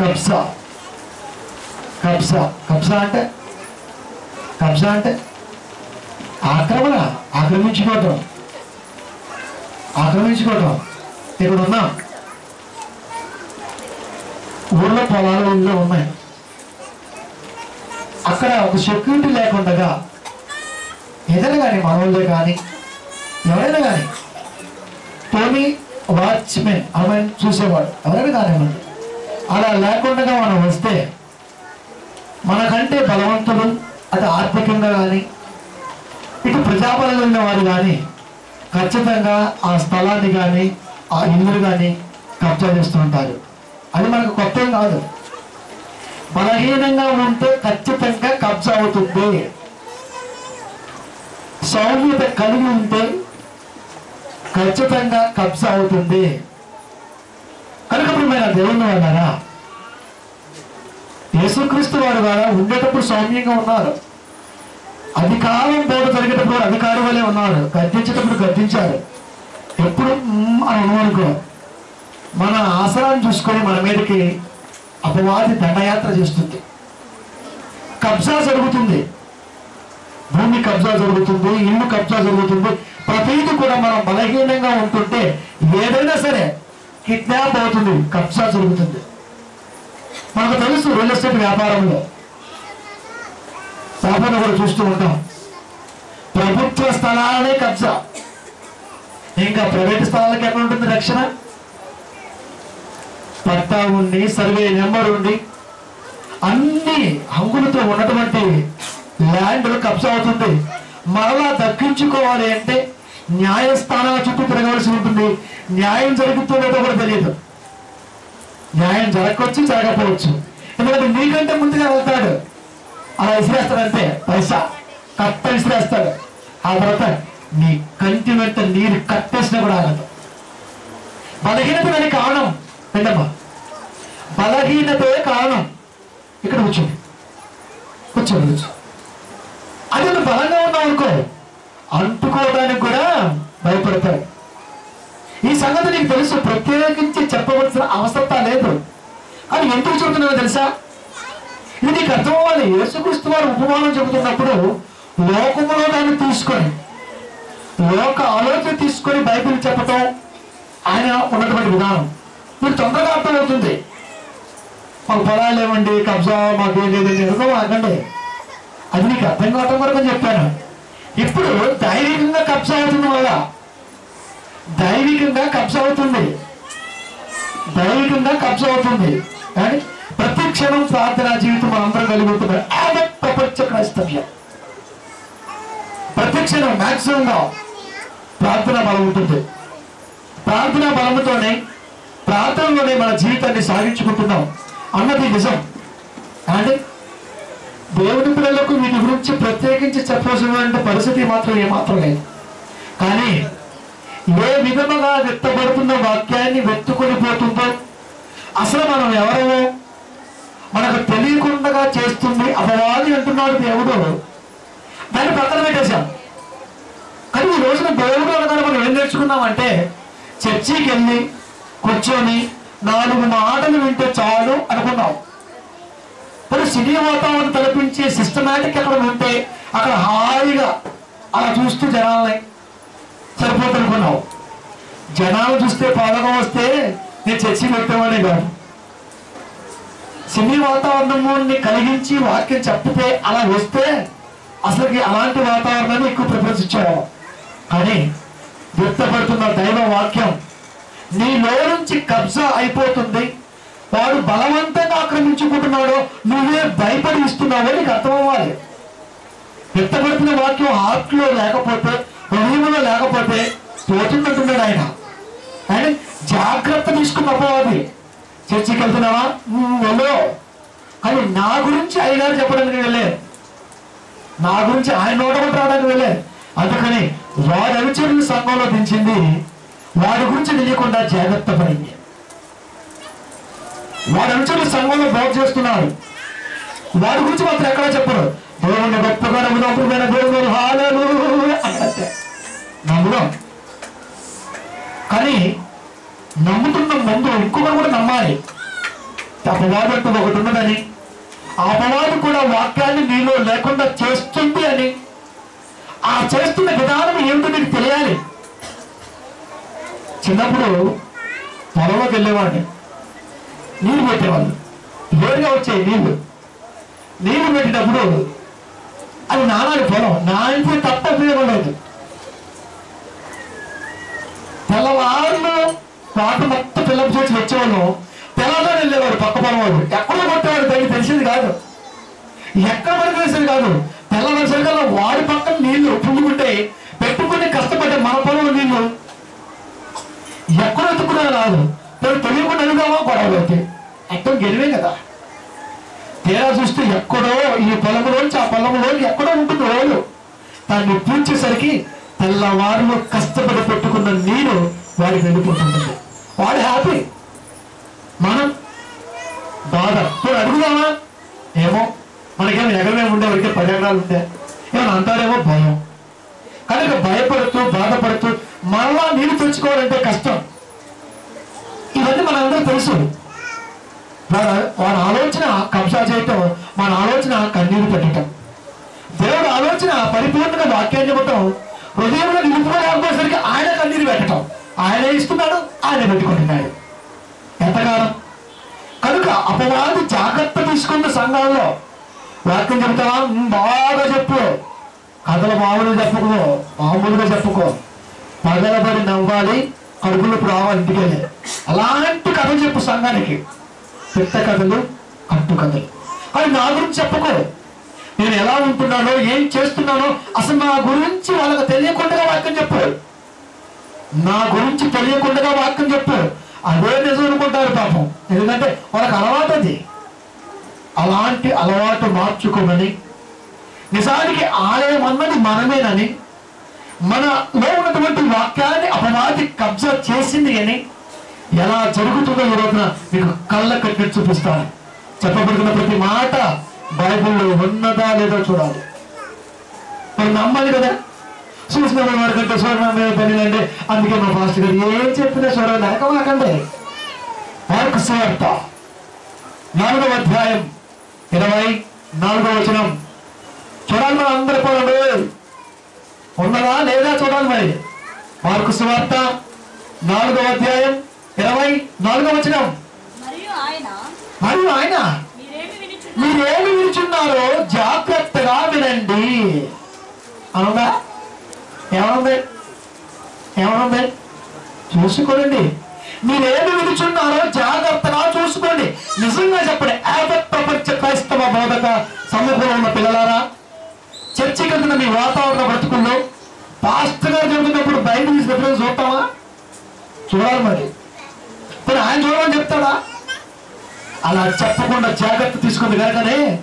కబ్జా. కబ్జా. కబ్జా అంటే? కబ్జా అంటే? ఆక్రమణ ఆక్రమించుకోవటం. ఆక్రమించుకోవటం. ఇక్కడ ఉన్నా ఊళ్ళో పొలాలు ఊళ్ళో ఉన్నాయి. అక్కడ ఒక సెక్యూరిటీ లేకుండా ఏదైనా కానీ మనవాళ్ళే కానీ ఎవరైనా కానీ పోనీ వాచ్మెన్ ఆమె చూసేవాడు. ఎవరైనా కానివ్వండి. అలా లేకుండా మనం వస్తే మనకంటే బలవంతులు అటు ఆర్థికంగా కానీ ఇటు ప్రజాబలం ఉన్న వారు కానీ ఖచ్చితంగా ఆ స్థలాన్ని కానీ ఆ ఇల్లు కానీ కబ్జా చేస్తూ ఉంటారు. అది మనకు కొత్త కాదు. బలహీనంగా ఉంటే ఖచ్చితంగా కబ్జా అవుతుంది. సౌమ్యత కలిగి ఉంటే ఖచ్చితంగా కబ్జా అవుతుంది. కనుక ప్రియమైన దేవుని వల్లరా యేసుక్రీస్తు వారు కూడా ఉండేటప్పుడు సౌమ్యంగా ఉన్నారు. అధికారం బోధ జరిగేటప్పుడు అధికారి వలె ఉన్నారు. గద్దించేటప్పుడు గద్దించారు. ఎప్పుడు అని అనుకో మన ఆసరాన్ని చూసుకొని మన మీదకి అపవాది దండయాత్ర చేస్తుంది. కబ్జా జరుగుతుంది. భూమి కబ్జా జరుగుతుంది ఇల్లు కబ్జా జరుగుతుంది. ప్రతిదీ కూడా మనం బలహీనంగా ఉంటుంటే ఏదైనా సరే కిడ్నాప్ అవుతుంది కబ్జా జరుగుతుంది. మనకు తెలుసు రియల్ ఎస్టేట్ వ్యాపారంలో వ్యాపారం కూడా చూస్తూ ఉంటాం. ప్రభుత్వ స్థలాలనే కబ్జా. ఇంకా ప్రైవేట్ స్థలాలకు ఎక్కడ ఉంటుంది రక్షణ? పట్టా ఉండి సర్వే నెంబర్ ఉండి అన్ని హంగులతో ఉన్నటువంటి ల్యాండ్ కబ్జా అవుతుంది. మరలా దక్కించుకోవాలి అంటే న్యాయస్థానాల చుట్టూ తిరగవలసి ఉంటుంది. న్యాయం జరుగుతుందో కూడా తెలియదు. న్యాయం జరగవచ్చు జరగకపోవచ్చు. ఎందుకంటే నీకంటే ముందుగా వెళ్తాడు. అలా విసిరేస్తాడంటే పైసా. కట్ట విసిరేస్తాడు. ఆ తర్వాత నీ కంటి వెంట నీరు కట్టేసినా కూడా ఆగదు. బలహీనత దానికి కారణం. విన్నమ్మా బలహీనతే కారణం. ఇక్కడ కూర్చోండి. కూర్చోండి కూర్చో అది నువ్వు బలంగా ఉన్నావు అనుకో. అంటుకోవడానికి కూడా భయపడతాడు. ఈ సంగతి నీకు తెలుసు ప్రత్యేకించి చెప్పవలసిన అవసరత లేదు. అని ఎందుకు చెబుతున్నావో తెలుసా? ఇది నీకు అర్థం అవ్వాలి యేసుక్రీస్తు వారు ఉపమానం చెబుతున్నప్పుడు లోకములో దాన్ని తీసుకొని లోక ఆలోచన తీసుకొని బైబిల్ చెప్పటం ఆయన ఉన్నటువంటి విధానం. మీరు తొందరగా అర్థమవుతుంది. మాకు పొలాలు ఏమండి కబ్జా మాకు ఏం లేదండి. ఎందుకో ఆగండి అది నీకు అర్థం కావటం వరకు అని చెప్పాను. ఇప్పుడు ధైర్యంగా కబ్జా అవుతుంది వల్ల దైవికంగా కబ్జ అవుతుంది. దైవికంగా కబ్జ అవుతుంది. కానీ ప్రతి క్షణం ప్రార్థనా జీవితం అందరూ కలిగి ఉంటుంది అదే ప్రపంచ క్రైస్తవ్యం. ప్రతి క్షణం మ్యాక్సిమంగా ప్రార్థన బలం ఉంటుంది. ప్రార్థన బలంతోనే ప్రార్థనలోనే మన జీవితాన్ని సాగించుకుంటున్నాం అన్నది నిజం. అంటే దేవుని పిల్లలకు వీటి గురించి ప్రత్యేకించి చెప్పవలసినటువంటి పరిస్థితి మాత్రం ఏమాత్రం లేదు. కానీ ఏ విధముగా వ్యక్తపడుతున్న వాక్యాన్ని వెతుకొని పోతుందో అసలు మనం ఎవరమో? మనకు తెలియకుండా చేస్తుంది అపవాది అంటున్నాడు దేవుడు. దాన్ని పక్కన పెట్టేశాం. కానీ ఈ రోజున దేవుడు అనగానే మనం ఏం నేర్చుకున్నామంటే చర్చికి వెళ్ళి కూర్చొని నాలుగు మాటలు వింటే చాలు అనుకున్నాం. మరి సినీ వాతావరణం తలపించే సిస్టమేటిక్ అక్కడ ఉంటే అక్కడ హాయిగా అలా చూస్తూ జనాలని సరిపోతుందనుకున్నావు జనాలు చూస్తే పాలకం వస్తే నేను చర్చి పెట్టేవాడే కాదు. సినీ వాతావరణాన్ని కలిగించి వాక్యం చెప్పితే అలా వస్తే అసలుకి అలాంటి వాతావరణాన్ని ఎక్కువ ప్రిఫరెన్స్ ఇచ్చేవాడు కానీ వ్యక్తపడుతున్న దైవ వాక్యం నీలో నుంచి కబ్జా అయిపోతుంది. వాడు బలవంతంగా ఆక్రమించుకుంటున్నాడు నువ్వే భయపడి ఇస్తున్నావు నీకు అర్థమవ్వాలి. వ్యక్తపడుతున్న వాక్యం హార్ట్లో లేకపోతే హృదయంలో లేకపోతే పోతుందంటున్నాడు ఆయన. ఆయన జాగ్రత్త తీసుకున్న అపవాది. చర్చికి వెళ్తున్నావా? వెళ్ళో. అని నా గురించి అయ్యగారు చెప్పడానికి వెళ్ళే నా గురించి ఆయన నోట రావడానికి వెళ్ళే అందుకని వారి అనుచరులు సంఘంలో దించింది వారి గురించి తెలియకుండా జాగ్రత్త పడింది. వారి అనుచరులు సంఘంలో బోధ చేస్తున్నారు. వారి గురించి మాత్రం ఎక్కడా చెప్పరు. దేవుని గొప్పగా మన దేవుడు. హాలలు అంటే నమ్ముదాం. కానీ నమ్ముతున్న ముందు ఇంకొకరు కూడా నమ్మాలి. అపవాదం ఒకటి ఉన్నదని ఆ అపవాదం కూడా వాక్యాన్ని నీలో లేకుండా చేస్తుంది అని ఆ చేస్తున్న విధానం ఏమిటో నీకు తెలియాలి. చిన్నప్పుడు పొలంలోకి వెళ్ళేవాడిని. నీళ్ళు పెట్టేవాళ్ళు. వేరుగా వచ్చాయి నీళ్ళు. నీళ్ళు పెట్టేటప్పుడు అది నానాలి పొలం నానితే తప్ప ఉపయోగం లేదు. తెల్లవారులు పాట మొత్తం పిల్లలు చేసి వచ్చేవాళ్ళు. తెల్లవారు వెళ్ళేవాడు పక్క పొలం వాడు ఎక్కడో కొట్టేవాడు దానికి తెలిసేది కాదు. ఎక్కడ మనకు తెలిసింది కాదు. తెల్లవారుసరికల్లా వాడి పక్కన నీళ్ళు పుండుకుంటే పెట్టుకుని కష్టపడే మన పొలంలో నీళ్ళు ఎక్కడ ఎత్తుకున్నా రాదు. మరి తెలియకుండా అడుగుదామా? గొడవలు అయితే. అర్థం గెలివే కదా. తీరా చూస్తే ఎక్కడో ఈ పొలంలోంచి ఆ పొలంలోంచి ఎక్కడో ఉంటుంది రోజు దాన్ని పూడ్చేసరికి తెల్లవారులు కష్టపడి పెట్టుకున్న నీరు వాడికి వెళ్ళిపోతుంటుంది వాడు హ్యాపీ మనం బాధ. ఇప్పుడు అడుగుదామా? ఏమో. మనకేమో ఎగరమే ఉండే వరకే పది ఎకరాలు ఉండే. ఏమన్నా అంటారేమో? భయం. కనుక భయపడుతూ బాధపడుతూ మళ్ళా నీరు తెచ్చుకోవాలంటే కష్టం. ఇవన్నీ మనందరూ తెలుసు. వాడు ఆలోచన కబ్జా చేయటం మన ఆలోచన కన్నీరు పెట్టడం. దేవుడు ఆలోచన పరిపూర్ణంగా వాక్యాన్ని చెప్పటం హృదయంలో నిలుపుకోలేకపోయేసరికి ఆయన కన్నీరు పెట్టడం. ఆయన ఇస్తున్నాడు ఆయన పెట్టుకుంటున్నాడు. ఎంతకాలం? కనుక అపవాది జాగ్రత్త తీసుకున్న సంఘాల్లో వాక్యం చెప్తావా బాగా చెప్పు. కథలు మామూలుగా చెప్పుకో మామూలుగా చెప్పుకో. పగలబడి నవ్వాలి కడుపులో రావాలి ఇంటికి అలాంటి కథలు చెప్పు సంఘానికి. చెత్త కథలు కట్టు కథలు. అది నా గురించి చెప్పుకో. నేను ఎలా ఉంటున్నానో ఏం చేస్తున్నానో అసలు నా గురించి వాళ్ళకి తెలియకుండా వాక్యం చెప్పారు నా గురించి తెలియకుండా వాక్యం చెప్పారు అదే నిజం అనుకుంటారు పాపం. ఎందుకంటే వాళ్ళకి అలవాటు అది. అలాంటి అలవాటు మార్చుకోమని నిజానికి ఆలయం అన్నది మనమేనని మనలో ఉన్నటువంటి వాక్యాన్ని అపవాది కబ్జా చేసింది అని ఎలా జరుగుతుందో ఈ రోజున మీకు కళ్ళ కట్టి చూపిస్తాను. చెప్పబడుతున్న ప్రతి మాట బైబిల్లో ఉన్నదా లేదో చూడాలి. మరి నమ్మాలి కదా? చూసిన వారి కంటే స్వర్ణం మీద పనిలండి అందుకే మా పాస్టర్ గారు ఏం చెప్పినా స్వరం లేకమాకండి మార్కు సువార్త నాలుగవ అధ్యాయం ఇరవై నాలుగవ వచనం. చూడాలి మనం అందరి పనులు ఉన్నదా లేదా చూడాలి మరి? మార్కు సువార్త నాలుగవ అధ్యాయం ఇరవై నాలుగవ వచనం. మరియు ఆయన మీరేమి వినిచున్నారు జాగ్రత్తగా వినండి. అవునా? ఏమనుంది? ఏమనుంది? చూసుకోండి. మీరేమి వినుచున్నారో జాగ్రత్తగా చూసుకోండి. నిజంగా చెప్పండి. యావత్ ప్రపంచ క్రైస్తవ బోధక సమూహంలో ఉన్న పిల్లలారా చర్చికి వెళ్తున్న మీ వాతావరణ బ్రతుకుల్లో పాస్టర్ గారు చెబుతున్నప్పుడు బయట తీసి ఎప్పుడైనా చూస్తావా? చూడాలి మరి. మరి ఆయన చూడమని చెప్తాడా? అలా చెప్పకుండా జాగ్రత్త తీసుకుంది కనుకనే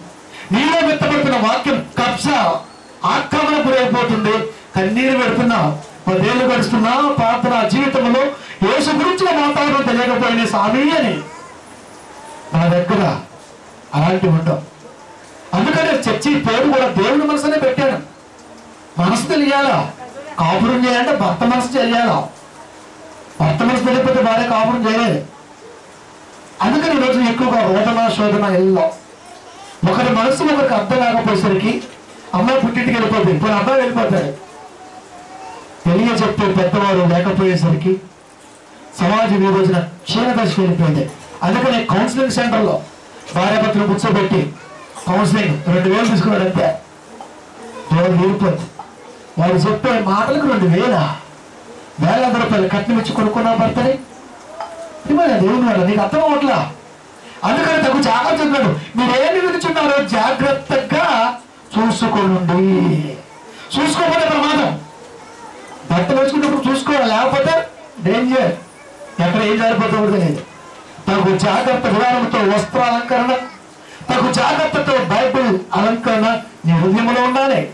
నీలో మెత్తబడుతున్న వాక్యం కబ్జా ఆక్రమణ గురైపోతుంది. కన్నీరు పెడుతున్నా పదేళ్ళు గడుస్తున్నా ప్రార్థన జీవితంలో యేసు గురించి వాతావరణం తెలియకపోయిన స్వామి అని. మన దగ్గర అలాంటి ఉండవు. అందుకనే చర్చి పేరు కూడా దేవుని మనసునే పెట్టాడు. మనసు తెలియాలా? కాపురం చేయాలంటే భర్త మనసు తెలియాలా? భర్త మనసు తెలియకపోతే భార్య కాపురం చేయలేదు అందుకని ఈరోజు ఎక్కువగా రోదన శోధన ఎల్లో. ఒకరి మనసు ఒకరికి అర్థం కాకపోయేసరికి అమ్మాయి పుట్టింటికి వెళ్ళిపోతుంది ఇప్పుడు అబ్బాయి వెళ్ళిపోతాడు తెలియ చెప్పే పెద్దవారు లేకపోయేసరికి సమాజం ఈ రోజున క్షీణదశ వెళ్ళిపోయింది. అందుకనే కౌన్సిలింగ్ సెంటర్లో భార్యాభర్తలు కూర్చోబెట్టి కౌన్సిలింగ్ రెండు వేలు తీసుకున్నాడు అంతే రోజు వెళ్ళిపోయింది చెప్పే మాటలకు రెండు వేల? వేలాది రూపాయలు కట్నం ఇచ్చి కొనుక్కున్నా భర్తని? ఇవ్వాలి దేవుని వల్ల నీకు అర్థం అవట్లా అందుకని తగు జాగ్రత్త చెప్పాడు మీరేమి వినుచున్నారో జాగ్రత్తగా చూసుకోండి చూసుకోకపోతే ప్రమాదం. భర్త వేసుకున్నప్పుడు చూసుకోవాలి లేకపోతే డేంజర్ ఎక్కడ ఏం జరిపోతుందో తెలియదు. తగు జాగ్రత్త విధానంతో వస్త్ర అలంకరణ తగు జాగ్రత్తతో బైబిల్ అలంకరణ నీ హృదయంలో ఉండాలి.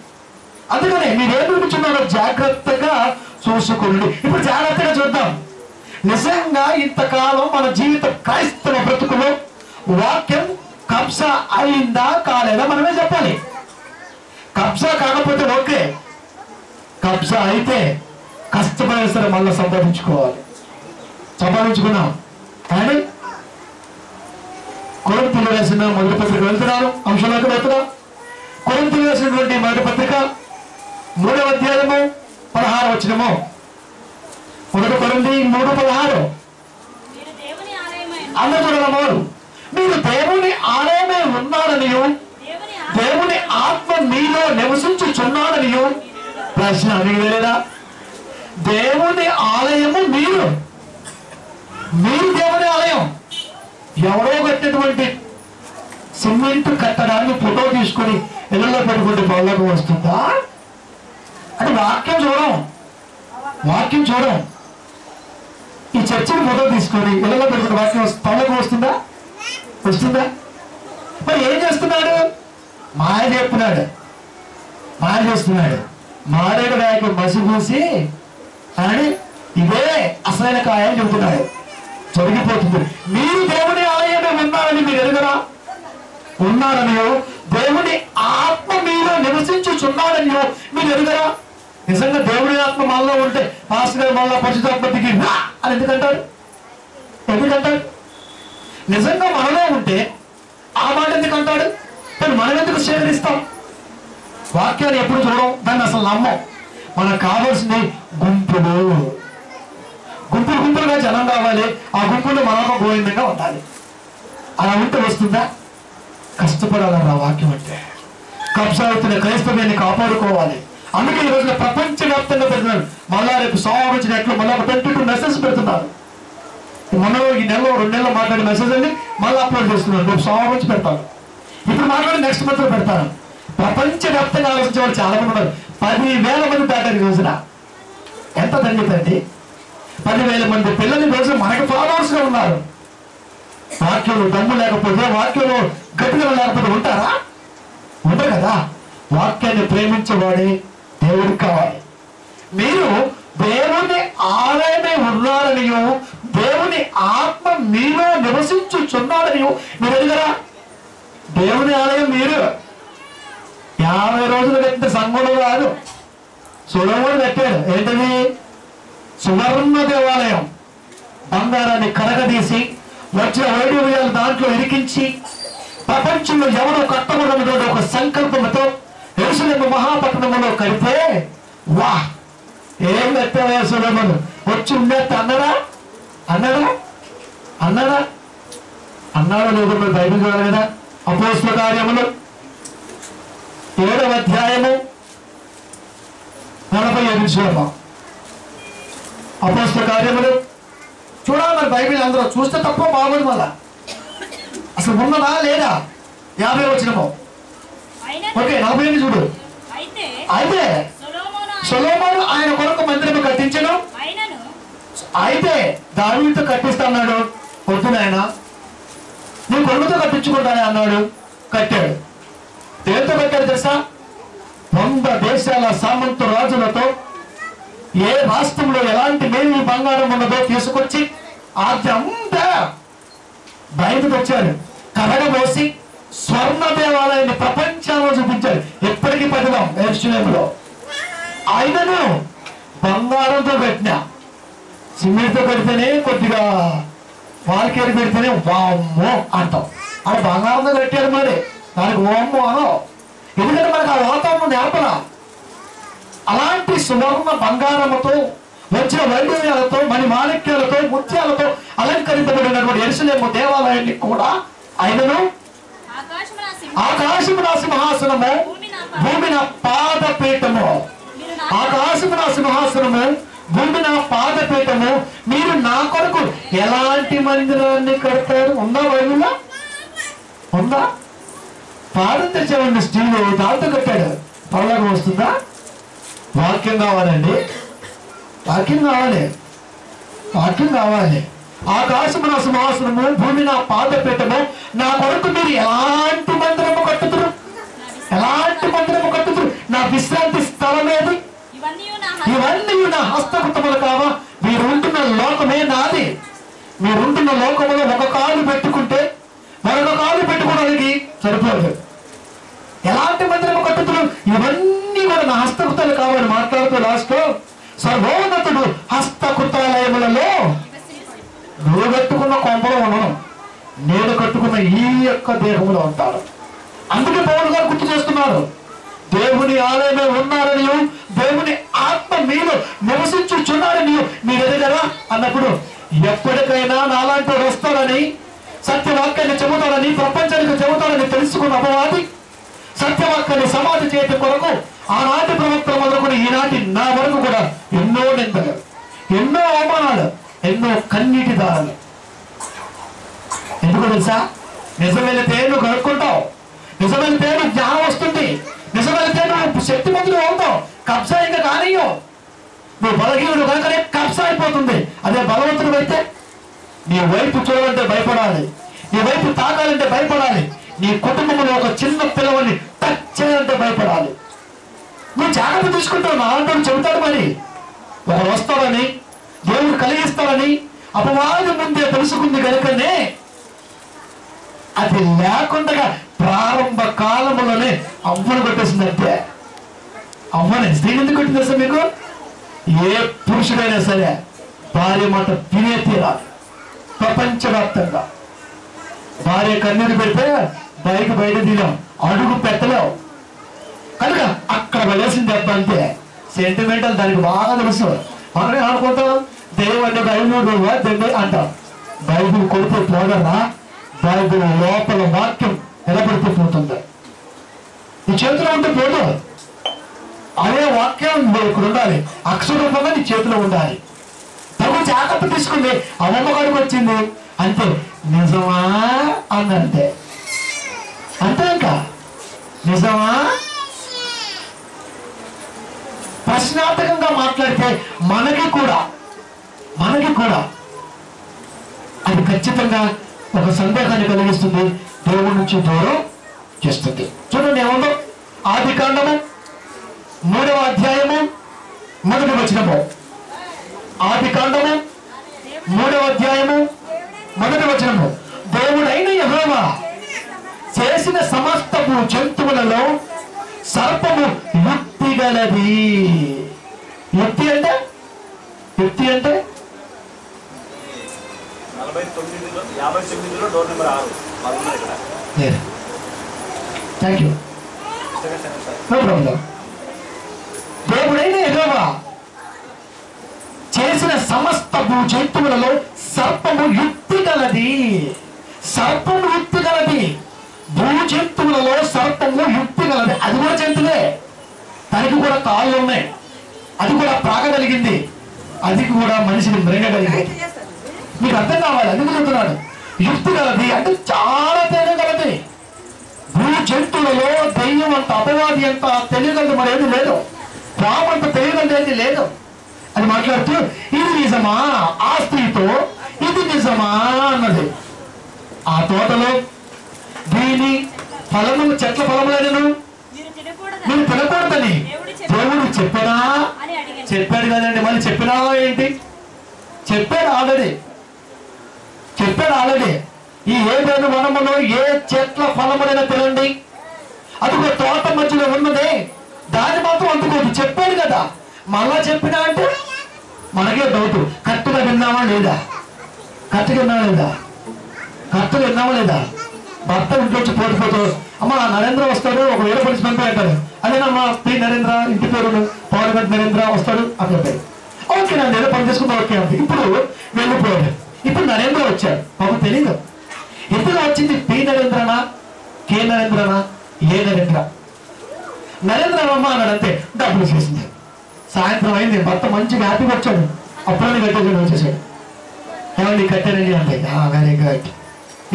అందుకనే మీరేమి వినుచున్నారో జాగ్రత్తగా చూసుకోండి ఇప్పుడు జాగ్రత్తగా చూద్దాం. నిజంగా ఇంతకాలం మన జీవిత క్రైస్తవ బ్రతుకులో వాక్యం కబ్జా అయిందా కాలేదా మనమే చెప్పాలి. కబ్జా కాకపోతే ఓకే. కబ్జా అయితే కష్టమైన సరే మళ్ళీ సంపాదించుకోవాలి. సంపాదించుకున్నాం. కానీ కొరింతలు రాసిన మొదటి పత్రిక వెళ్తున్నాను. అంశంలోకి వెళ్తున్నాం. కొరింతలు రాసినటువంటి మొదటి పత్రిక మూడవ అధ్యాయము పదహారు వచ్చినము మొదటి కొరింది మూడు పదహారు. అందజుడము మీరు దేవుని ఆలయమే ఉన్నారనియు దేవుని ఆత్మ మీలో నివసించుచున్నాడనియు ప్రశ్న అడిగలేదా దేవుని ఆలయము మీరు. మీరు దేవుని ఆలయం. ఎవరో కట్టినటువంటి సిమెంట్ కట్టడాన్ని ఫోటో తీసుకొని ఇళ్ళలో పెట్టుకుంటే పనులకు వస్తుందా? అది వాక్యం చూడం. వాక్యం చూడం. ఈ చర్చిని ఫోటో తీసుకొని ఇళ్ళలో పెట్టుకుంటే వాక్యం వస్తు- పనులకు వస్తుందా? వస్తుందా? మరి ఏం చేస్తున్నాడు? మాయ చెప్తున్నాడు మాయ చేస్తున్నాడు. మారేడు వేయకు మసి పూసి అని ఇదే అసలైన కాయ అని చెబుతున్నాడు. జరిగిపోతుంది. మీరు దేవుని ఆలయమే ఉన్నారని మీరు ఎరుగరా? ఉన్నారనియో? దేవుని ఆత్మ మీలో నివసించుచున్నారనియో మీరు ఎరుగరా? నిజంగా దేవుడి ఆత్మ మనలో ఉంటే పాస్టర్ గారు మళ్ళా పరిశుధాత్మ దిగి అని ఎందుకంటాడు ఎందుకంటాడు నిజంగా మనలో ఉంటే ఆ మాట ఎందుకు అంటాడు? మరి మనం ఎందుకు స్వీకరిస్తాం? వాక్యాన్ని ఎప్పుడు చూడం దాన్ని అసలు నమ్మం. మనకు కావాల్సింది గుంపులు. గుంపులు గుంపులుగా జనం కావాలి. ఆ గుంపులు మనకు గోవిందంగా ఉండాలి. అలా ఉంటే వస్తుందా? కష్టపడాలన్న వాక్యం అంటే. కబ్జావుతున్న క్రైస్తవ్యాన్ని కాపాడుకోవాలి. అందుకే ఈ రోజున ప్రపంచవ్యాప్తంగా పెడుతున్నారు మళ్ళా రేపు సోమవారం వచ్చినట్లు మళ్ళీ ఒక ట్వంటీ టూ మెసేజ్ పెడుతున్నారు. మొన్న ఈ నెలలో రెండు నెలలు మాట్లాడే మెసేజ్ అని మళ్ళీ అప్లోడ్ చేస్తున్నారు. రేపు సోమవారం నుంచి ఇప్పుడు మాట్లాడి నెక్స్ట్ మంత్లో పెడతాను ప్రపంచ వ్యాప్తంగా ఆలోచించే వాళ్ళు చాలా మంది ఉన్నారు. పదివేల మంది దాటారు ఈ రోజున. ఎంత ధన్యత పదివేల మంది పిల్లలు రోజు మనకి ఫాలోవర్స్గా ఉన్నారు. వాక్యంలో దమ్ము లేకపోతే వాక్యంలో గట్టిగా లేకపోతే ఉంటారా? ఉండరు కదా. వాక్యాన్ని ప్రేమించేవాడే దేవుడికి కావాలి. మీరు దేవుని ఆలయమే ఉన్నారని దేవుని ఆత్మ మీలో నివసించుచున్నాడనియో మీరు ఎదుగరా? దేవుని ఆలయం మీరు. యాభై రోజులు కట్టిన సంఘంలో కాదు. సులభుడు పెట్టాడు ఏంటది? సువర్ణ దేవాలయం. బంగారాన్ని కరగదీసి వచ్చిన వైడూర్యాలు దాంట్లో ఇరికించి ప్రపంచంలో ఎవరో కట్టబడిన ఒక సంకల్పంతో ఎరుసలేము మహాపట్టణంలో కడితే వా ఏం కట్టావా సులభను వచ్చి ఉండేది అన్నరా అన్నరా అన్నరా అన్నాడు లేదు మీరు బయట చూడాలి కదా. అపోస్ల కార్యములు. ఏడవ అధ్యాయము. నలభై ఐదు శ్లోకం అపోస్ల కార్యములు. చూడాలి మరి బైబిల్ అందరూ. చూస్తే తప్ప బాగుంది మళ్ళా. అసలు ఉన్నదా లేదా? యాభై వచ్చినమో ఓకే నలభై ఎనిమిది చూడు? అయితే సొలొమోను ఆయన- కొరకు మందిరము కట్టించను అయితే దావీదుతో కట్టిస్తాన్నాడు వద్దు నాయన. నీ కొడుకుతో కట్టించుకుంటానే అన్నాడు. కట్టాడు. దేంతో కట్టాడు తెలుసా? వంద దేశాల సామంత రాజులతో ఏ రాష్ట్రంలో ఎలాంటి మేలు బంగారం ఉన్నదో తీసుకొచ్చి ఆద్య అంతా బయటకు వచ్చారు కరగబోసి స్వర్ణ దేవాలయాన్ని ప్రపంచంలో చూపించాడు ఎప్పటికీ పదిలం ఎరుసలేములో ఆయనను బంగారంతో పెట్టినా. సిమెంట్తో పెడితేనే కొద్దిగా వాల్కేరి పెడితేనే వామ్మో అంటాం. అది బంగారంతో పెట్టారు మరి. దానికి ఓమ్మో అనో. ఎందుకంటే మనకు ఆ వాతావరణం నేర్పలా అలాంటి సువర్ణ బంగారముతో వచ్చిన వైడూర్యాలతో మణి మాణిక్యాలతో ముత్యాలతో అలంకరించబడినటువంటి ఎరుసలేము దేవాలయాన్ని కూడా ఆయనను ఆకాశము నా సింహాసనము భూమి నా పాదపీఠము. నా ఆకాశము నా సింహాసనము భూమి నా పాదపీఠము. మీరు నా కొరకు ఎలాంటి మందిరాన్ని కడతారు? ఉందా బైబిల్లో? ఉందా? పాదం తెచ్చేవాడిని స్టీలు దాంతో కట్టాడు. పర్వాలకు వస్తుందా? వాక్యం కావాలండి. వాక్యం కావాలి. వాక్యం కావాలి. ఆకాశము నా సింహాసనము భూమి నా పాదపీఠము నా కొరకు మీరు ఎలాంటి మందిరము కట్టుతురు ఎలాంటి మందిరము కట్టుతురు నా విశ్రాంతి స్థలం ఏది ఇవన్నీ నా హస్తకృతములు కావా? మీరు ఉంటున్న లోకమే నాది. మీరు ఉంటున్న లోకములో ఒక కాలు పెట్టుకుంటే మరొక కాలు పెట్టుకోవడానికి సరిపోదు. ఎలాంటి మందిరము కట్టుతున్నారు ఇవన్నీ కూడా నా హస్తకృతాలు కావాలి మాట్లాడుతూ లాస్ట్లో సర్వోన్నతుడు ఈ యొక్క దేహంలో ఉంటారు. అందుకే పౌరు గారు గుర్తు చేస్తున్నారు దేవుని ఆలయమే ఉన్నారని దేవుని ఆత్మ మీరు నివసించుచున్నారని మీరు ఎదగరా? అన్నప్పుడు ఎప్పటికైనా నాలాంటి వస్తారని సత్యవాక్యాన్ని చెబుతారని ప్రపంచానికి చెబుతారని తెలుసుకున్న అపవాది సత్యవాక్యాన్ని సమాధి చేయటం కొరకు ఆనాటి ప్రవక్త మొదలుకొని ఈనాటి నా వరకు కూడా ఎన్నో నిందలు ఎన్నో అవమానాలు ఎన్నో కన్నీటి దారాలు. ఎందుకు తెలుసా? నిజమైన పేరు కనుక్కుంటావు నిజమైన పేరు జ్ఞానం వస్తుంది. నిజమైన పేరు నువ్వు శక్తిమంతుడు అవుతావు. కబ్జా ఇంకా కానీయో నువ్వు బలహీనుడు కనుకనే కబ్జా అయిపోతుంది. అదే బలవంతుడు అయితే నీ వైపు చూడాలంటే భయపడాలి. నీ వైపు తాకాలంటే భయపడాలి. నీ కుటుంబంలో ఒక చిన్న పిల్లవాడిని టచ్ చేయాలంటే భయపడాలి. నువ్వు జాగ్రత్త తీసుకుంటావు. నా అంటాడు చెబుతాడు మరి. ఒకరు వస్తాడని దేవుడు కలిగిస్తాడని అపవాదం ముందే తెలుసుకుంది కనుకనే అది లేకుండా ప్రారంభ కాలంలోనే అవ్వను కొట్టేసిందంటే. అవ్వనే స్త్రీ ఎందుకు కొట్టింది సార్ మీకు? ఏ పురుషుడైనా సరే భార్య మాట తినే తీరాలి. ప్రపంచవ్యాప్తంగా. భార్య కన్నీరు పెడితే బయట బయట తీరాం అడుగు పెట్టలేం. కనుక అక్కడ వెళ్ళేసిన దెబ్బ అంతే సెంటిమెంటల్ దానికి బాగా తెలుసు. మనమే అనుకుంటాం? దేవుడు అంటే బైబుల్ దెబ్బ అంటాం. బైబుల్ కొడితే పోగరా బైబుల్ లోపల వాక్యం నిలబడిపోతుంది. నీ చేతిలో ఉంటే పోదు. అదే వాక్యం ఇక్కడ ఉండాలి. అక్షరూపంగా నీ చేతిలో ఉండాలి. తగు జాగ్రత్త తీసుకుంది. అమ్మమ్మ గారికి వచ్చింది. అంతే నిజమా? అన్నంతే అంతే ఇంకా నిజమా? ప్రశ్నార్థకంగా మాట్లాడితే మనకి కూడా మనకి కూడా అది ఖచ్చితంగా ఒక సందేహాన్ని కలిగిస్తుంది. దేవుడి నుంచి దూరం చేస్తుంది. చూడండి ఏముందో? ఆది కాండము మూడవ అధ్యాయము మొదటి వచనము. ఆది కాండము మూడవ అధ్యాయము మొదటి వచనము. దేవుడైన యహోవా చేసిన సమస్తము జంతువులలో సర్పము యుక్తి గలది. యుక్తి అంటే? యుక్తి అంటే? నలభై తొమ్మిదిలో యాభై తొమ్మిదిలో డోర్ నెంబర్ ఆరు. మాది ఉన్నది ఇక్కడ థ్యాంక్ యూ ఇష్టంగా సరే సార్. నో ప్రాబ్లం దేవుడైన చేసిన సమస్త భూ జంతువులలో సర్పము యుక్తి గలది. సర్పము యుక్తి గలది. భూ జంతువులలో సర్పము యుక్తి గలది. అది కూడా జంతువే. దానికి కూడా కాళ్ళు ఉన్నాయి. అది కూడా ప్రాగగలిగింది అది కూడా మనిషిని మృంగగలిగింది మీకు అర్థం కావాలి అందుకు చెప్తున్నాడు యుక్తి కలది అంటే చాలా తేడా కలది భూ జంతువులలో దయ్యం అంత అపవాది అంత తెలియగలదు మరి ఏది లేదు. పాము అంత తెలియగలదు ఏది లేదు. అని మాట్లాడుతూ ఇది నిజమా? ఆ స్త్రీతో ఇది నిజమా అన్నది. ఆ తోటలో దీని ఫలము చెట్ల ఫలములను మీరు తినకూడదని. దేవుడు చెప్పాడా? చెప్పాడు కదండి మళ్ళీ చెప్పినా ఏంటి? చెప్పాడు ఆల్రెడీ. చెప్పాడు ఆల్రెడీ. ఈ ఏదైనా వనములో ఏ చెట్ల ఫలములైనా తినండి. అది ఒక తోట మధ్యలో ఉన్నదే. దాన్ని మాత్రం అందుకోదు చెప్పాడు కదా. మళ్ళా చెప్పినా అంటే మనకే డౌట్. కరెక్ట్గా విన్నామా లేదా? కరెక్ట్గా విన్నామా లేదా? కరెక్ట్గా విన్నామా లేదా? భర్త ఇంట్లోంచి పోటీపోతూ అమ్మ నరేంద్ర వస్తాడు. ఒక వేరే పరిస్థితి పంపి అంటారు అదేనమ్మా పి నరేంద్ర ఇంటి పేరు పవన్ నరేంద్ర వస్తాడు అని చెప్పారు ఓకే నన్ను ఏదో పని చేసుకుంటా ఓకే అంది ఇప్పుడు వెళ్ళిపోయాడు. ఇప్పుడు నరేంద్ర వచ్చాడు. పాపం తెలియదు ఎందుకు వచ్చింది? పి నరేంద్రనా? కే నరేంద్రనా? ఏ నరేంద్ర? నరేంద్ర అమ్మ అన్నాడు అంతే. డబ్బులు చేసింది. సాయంత్రం అయింది. భర్త మంచిగా హ్యాపీగా వచ్చాడు. అప్పుడని కట్టేసాడు వచ్చేసాడు ఏమండి కట్టారండి అంటే వెరీ గుడ్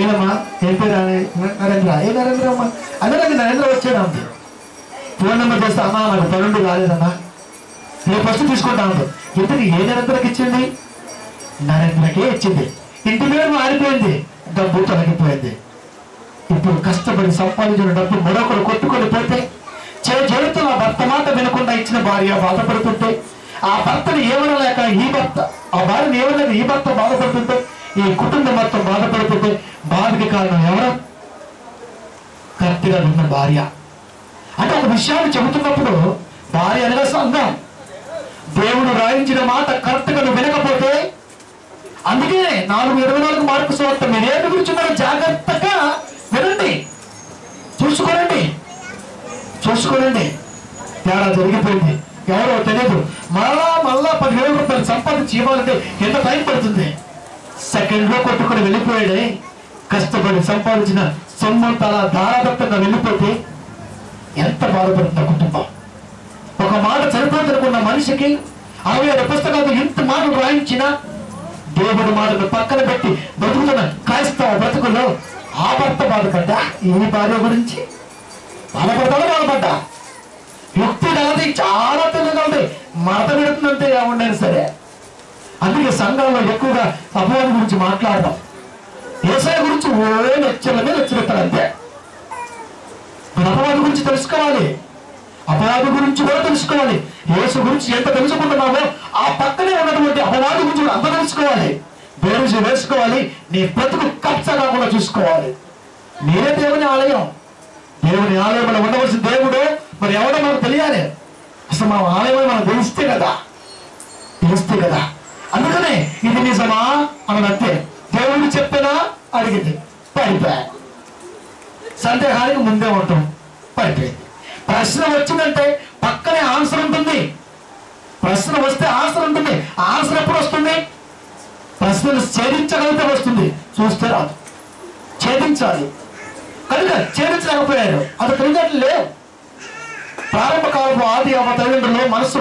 ఏమమ్మా? ఏం పేరు నరేంద్ర. ఏ నరేంద్ర అమ్మ? అదే నాకు నరేంద్ర వచ్చాడు అంతే. ఫోన్ నెంబర్ చేస్తా అమ్మా నాకు పనుండి రాలేదమ్మా. నేను ఫస్ట్ తీసుకుంటా ఉంది ఇంతకు ఏ నరేంద్రకి ఇచ్చింది? నరేంద్రకే ఇచ్చింది ఇంటి మీద మారిపోయింది. డబ్బు తొలగిపోయింది. ఇప్పుడు కష్టపడి సంపాదించిన డబ్బు మరొకరు కొట్టుకొని పోతే చే ఆ భర్త మాట వినకుండా ఇచ్చిన భార్య బాధపడుతుంటే ఆ భర్తను ఏమనలేక ఈ భర్త ఆ భార్యను ఏమనలేక ఈ భర్త బాధపడుతుంటే ఈ కుటుంబం మొత్తం బాధపడుతుంటే బాధకి కారణం ఎవరు? కరెక్ట్గా ఉన్న భార్య. అంటే ఒక విషయాన్ని చెబుతున్నప్పుడు భార్య అనగా సంఘం. దేవుడు రాయించిన మాట కరెక్ట్గా నువ్వు వినకపోతే అందుకే నాలుగు ఇరవై నాలుగు మార్కు సువార్త మీరు ఏమి గురించి మనం జాగ్రత్తగా వినండి. చూసుకోనండి. చూసుకోనండి. తేడా జరిగిపోయింది. ఎవరో తెలియదు మళ్ళా మళ్ళా పదివేల రూపాయలు సంపాదించి ఇవ్వాలంటే ఎంత టైం పడుతుంది? సెకండ్లో కొట్టుకొని వెళ్ళిపోయాడే. కష్టపడి సంపాదించిన సొమ్ము తల ధారాదత్తంగా వెళ్ళిపోతే ఎంత బాధపడుతుంది కుటుంబం? ఒక మాట చనిపోతున్న మనిషికి అరవై పుస్తకాలు ఇంత మాటలు రాయించినా దేవుడి మాటను పక్కన పెట్టి బతుకుతున్న క్రైస్తవ బ్రతుకుల్లో ఆ భర్త బాధ ఈ భార్య గురించి? బాధపడతాడో బాధపడ్డా? యుక్తి కాదు చాలా తెలివిగా ఉంది మడత పెడుతుందంటే ఏముండని సరే. అందుకే సంఘంలో ఎక్కువగా అపవాది గురించి మాట్లాడడం వ్యవసాయ గురించి ఓ లెచ్చలనే లెచ్చరెత్తారు అంతే మన అపవాది గురించి తెలుసుకోవాలి. అపవాది గురించి కూడా తెలుసుకోవాలి. యేసు గురించి ఎంత తెలుసుకుంటున్నామో ఆ పక్కనే ఉన్నటువంటి అపవాది గురించి కూడా అంత తెలుసుకోవాలి. బేరుజు వేసుకోవాలి. నీ బ్రతుకు కప్స కాకుండా చూసుకోవాలి. మీరే దేవుని ఆలయం. దేవుని ఆలయంలో ఉండవలసిన దేవుడు మరి ఎవడో మనకు తెలియాలి. అసలు మన ఆలయం మనం తెలిస్తే కదా. తెలిస్తే కదా. అందుకనే ఇది నిజమా అన్నదంతే దేవుడు చెప్పినా అడిగింది. పడిపోయా సందేహానికి ముందే ఉంటాం. పడిపోయింది. ప్రశ్న వచ్చిందంటే పక్కనే ఆన్సర్ ఉంటుంది. ప్రశ్న వస్తే ఆన్సర్ ఉంటుంది. ఆన్సర్ ఎప్పుడు వస్తుంది? ప్రశ్నలు ఛేదించగలిగితే వస్తుంది. చూస్తే రాదు. ఛేదించాలి. కనుక ఛేదించలేకపోయారు. అది తెలియట్లు లేవు. ప్రారంభ కాలపు ఆది అవ తల్లిదండ్రులు మనసు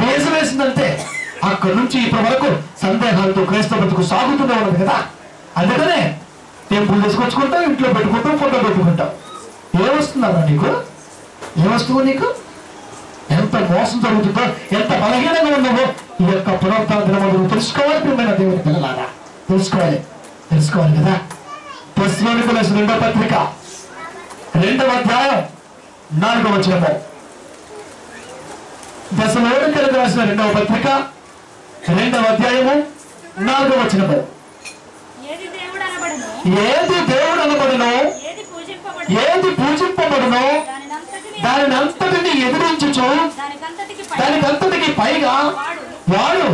బేసవేసిందంటే అక్కడి నుంచి ఇప్పటి వరకు సందేహాలతో క్రైస్తవ సాగుతూనే ఉన్నది కదా. అందుకనే టెంపుల్ తీసుకొచ్చుకుంటాం ఇంట్లో పెట్టుకుంటాం ఫోటో పెట్టుకుంటాం. ఏమొస్తుందన్నా నీకు? ఏమొస్తుందో నీకు? ఎంత మోసం జరుగుతుందో ఎంత బలహీనంగా ఉన్నావో ఈ యొక్క పునరుత్థాన నువ్వు తెలుసుకోవాలి ప్రియమైన దేవుని పిల్లలారా. తెలుసుకోవాలి తెలుసుకోవాలి కదా? ప్రశ్నలకు రెండో పత్రిక రెండవ అధ్యాయం నాలుగవ వచనము. దశలోనికలకు రాసిన రెండవ పత్రిక రెండవ అధ్యాయము నాలుగవ వచనము. ఏది దేవుడు అనబడునో? ఏది పూజింపబడును? దానిని అంతటిని ఎదిరించుచు పై దానికంతటికి పైగా వాడు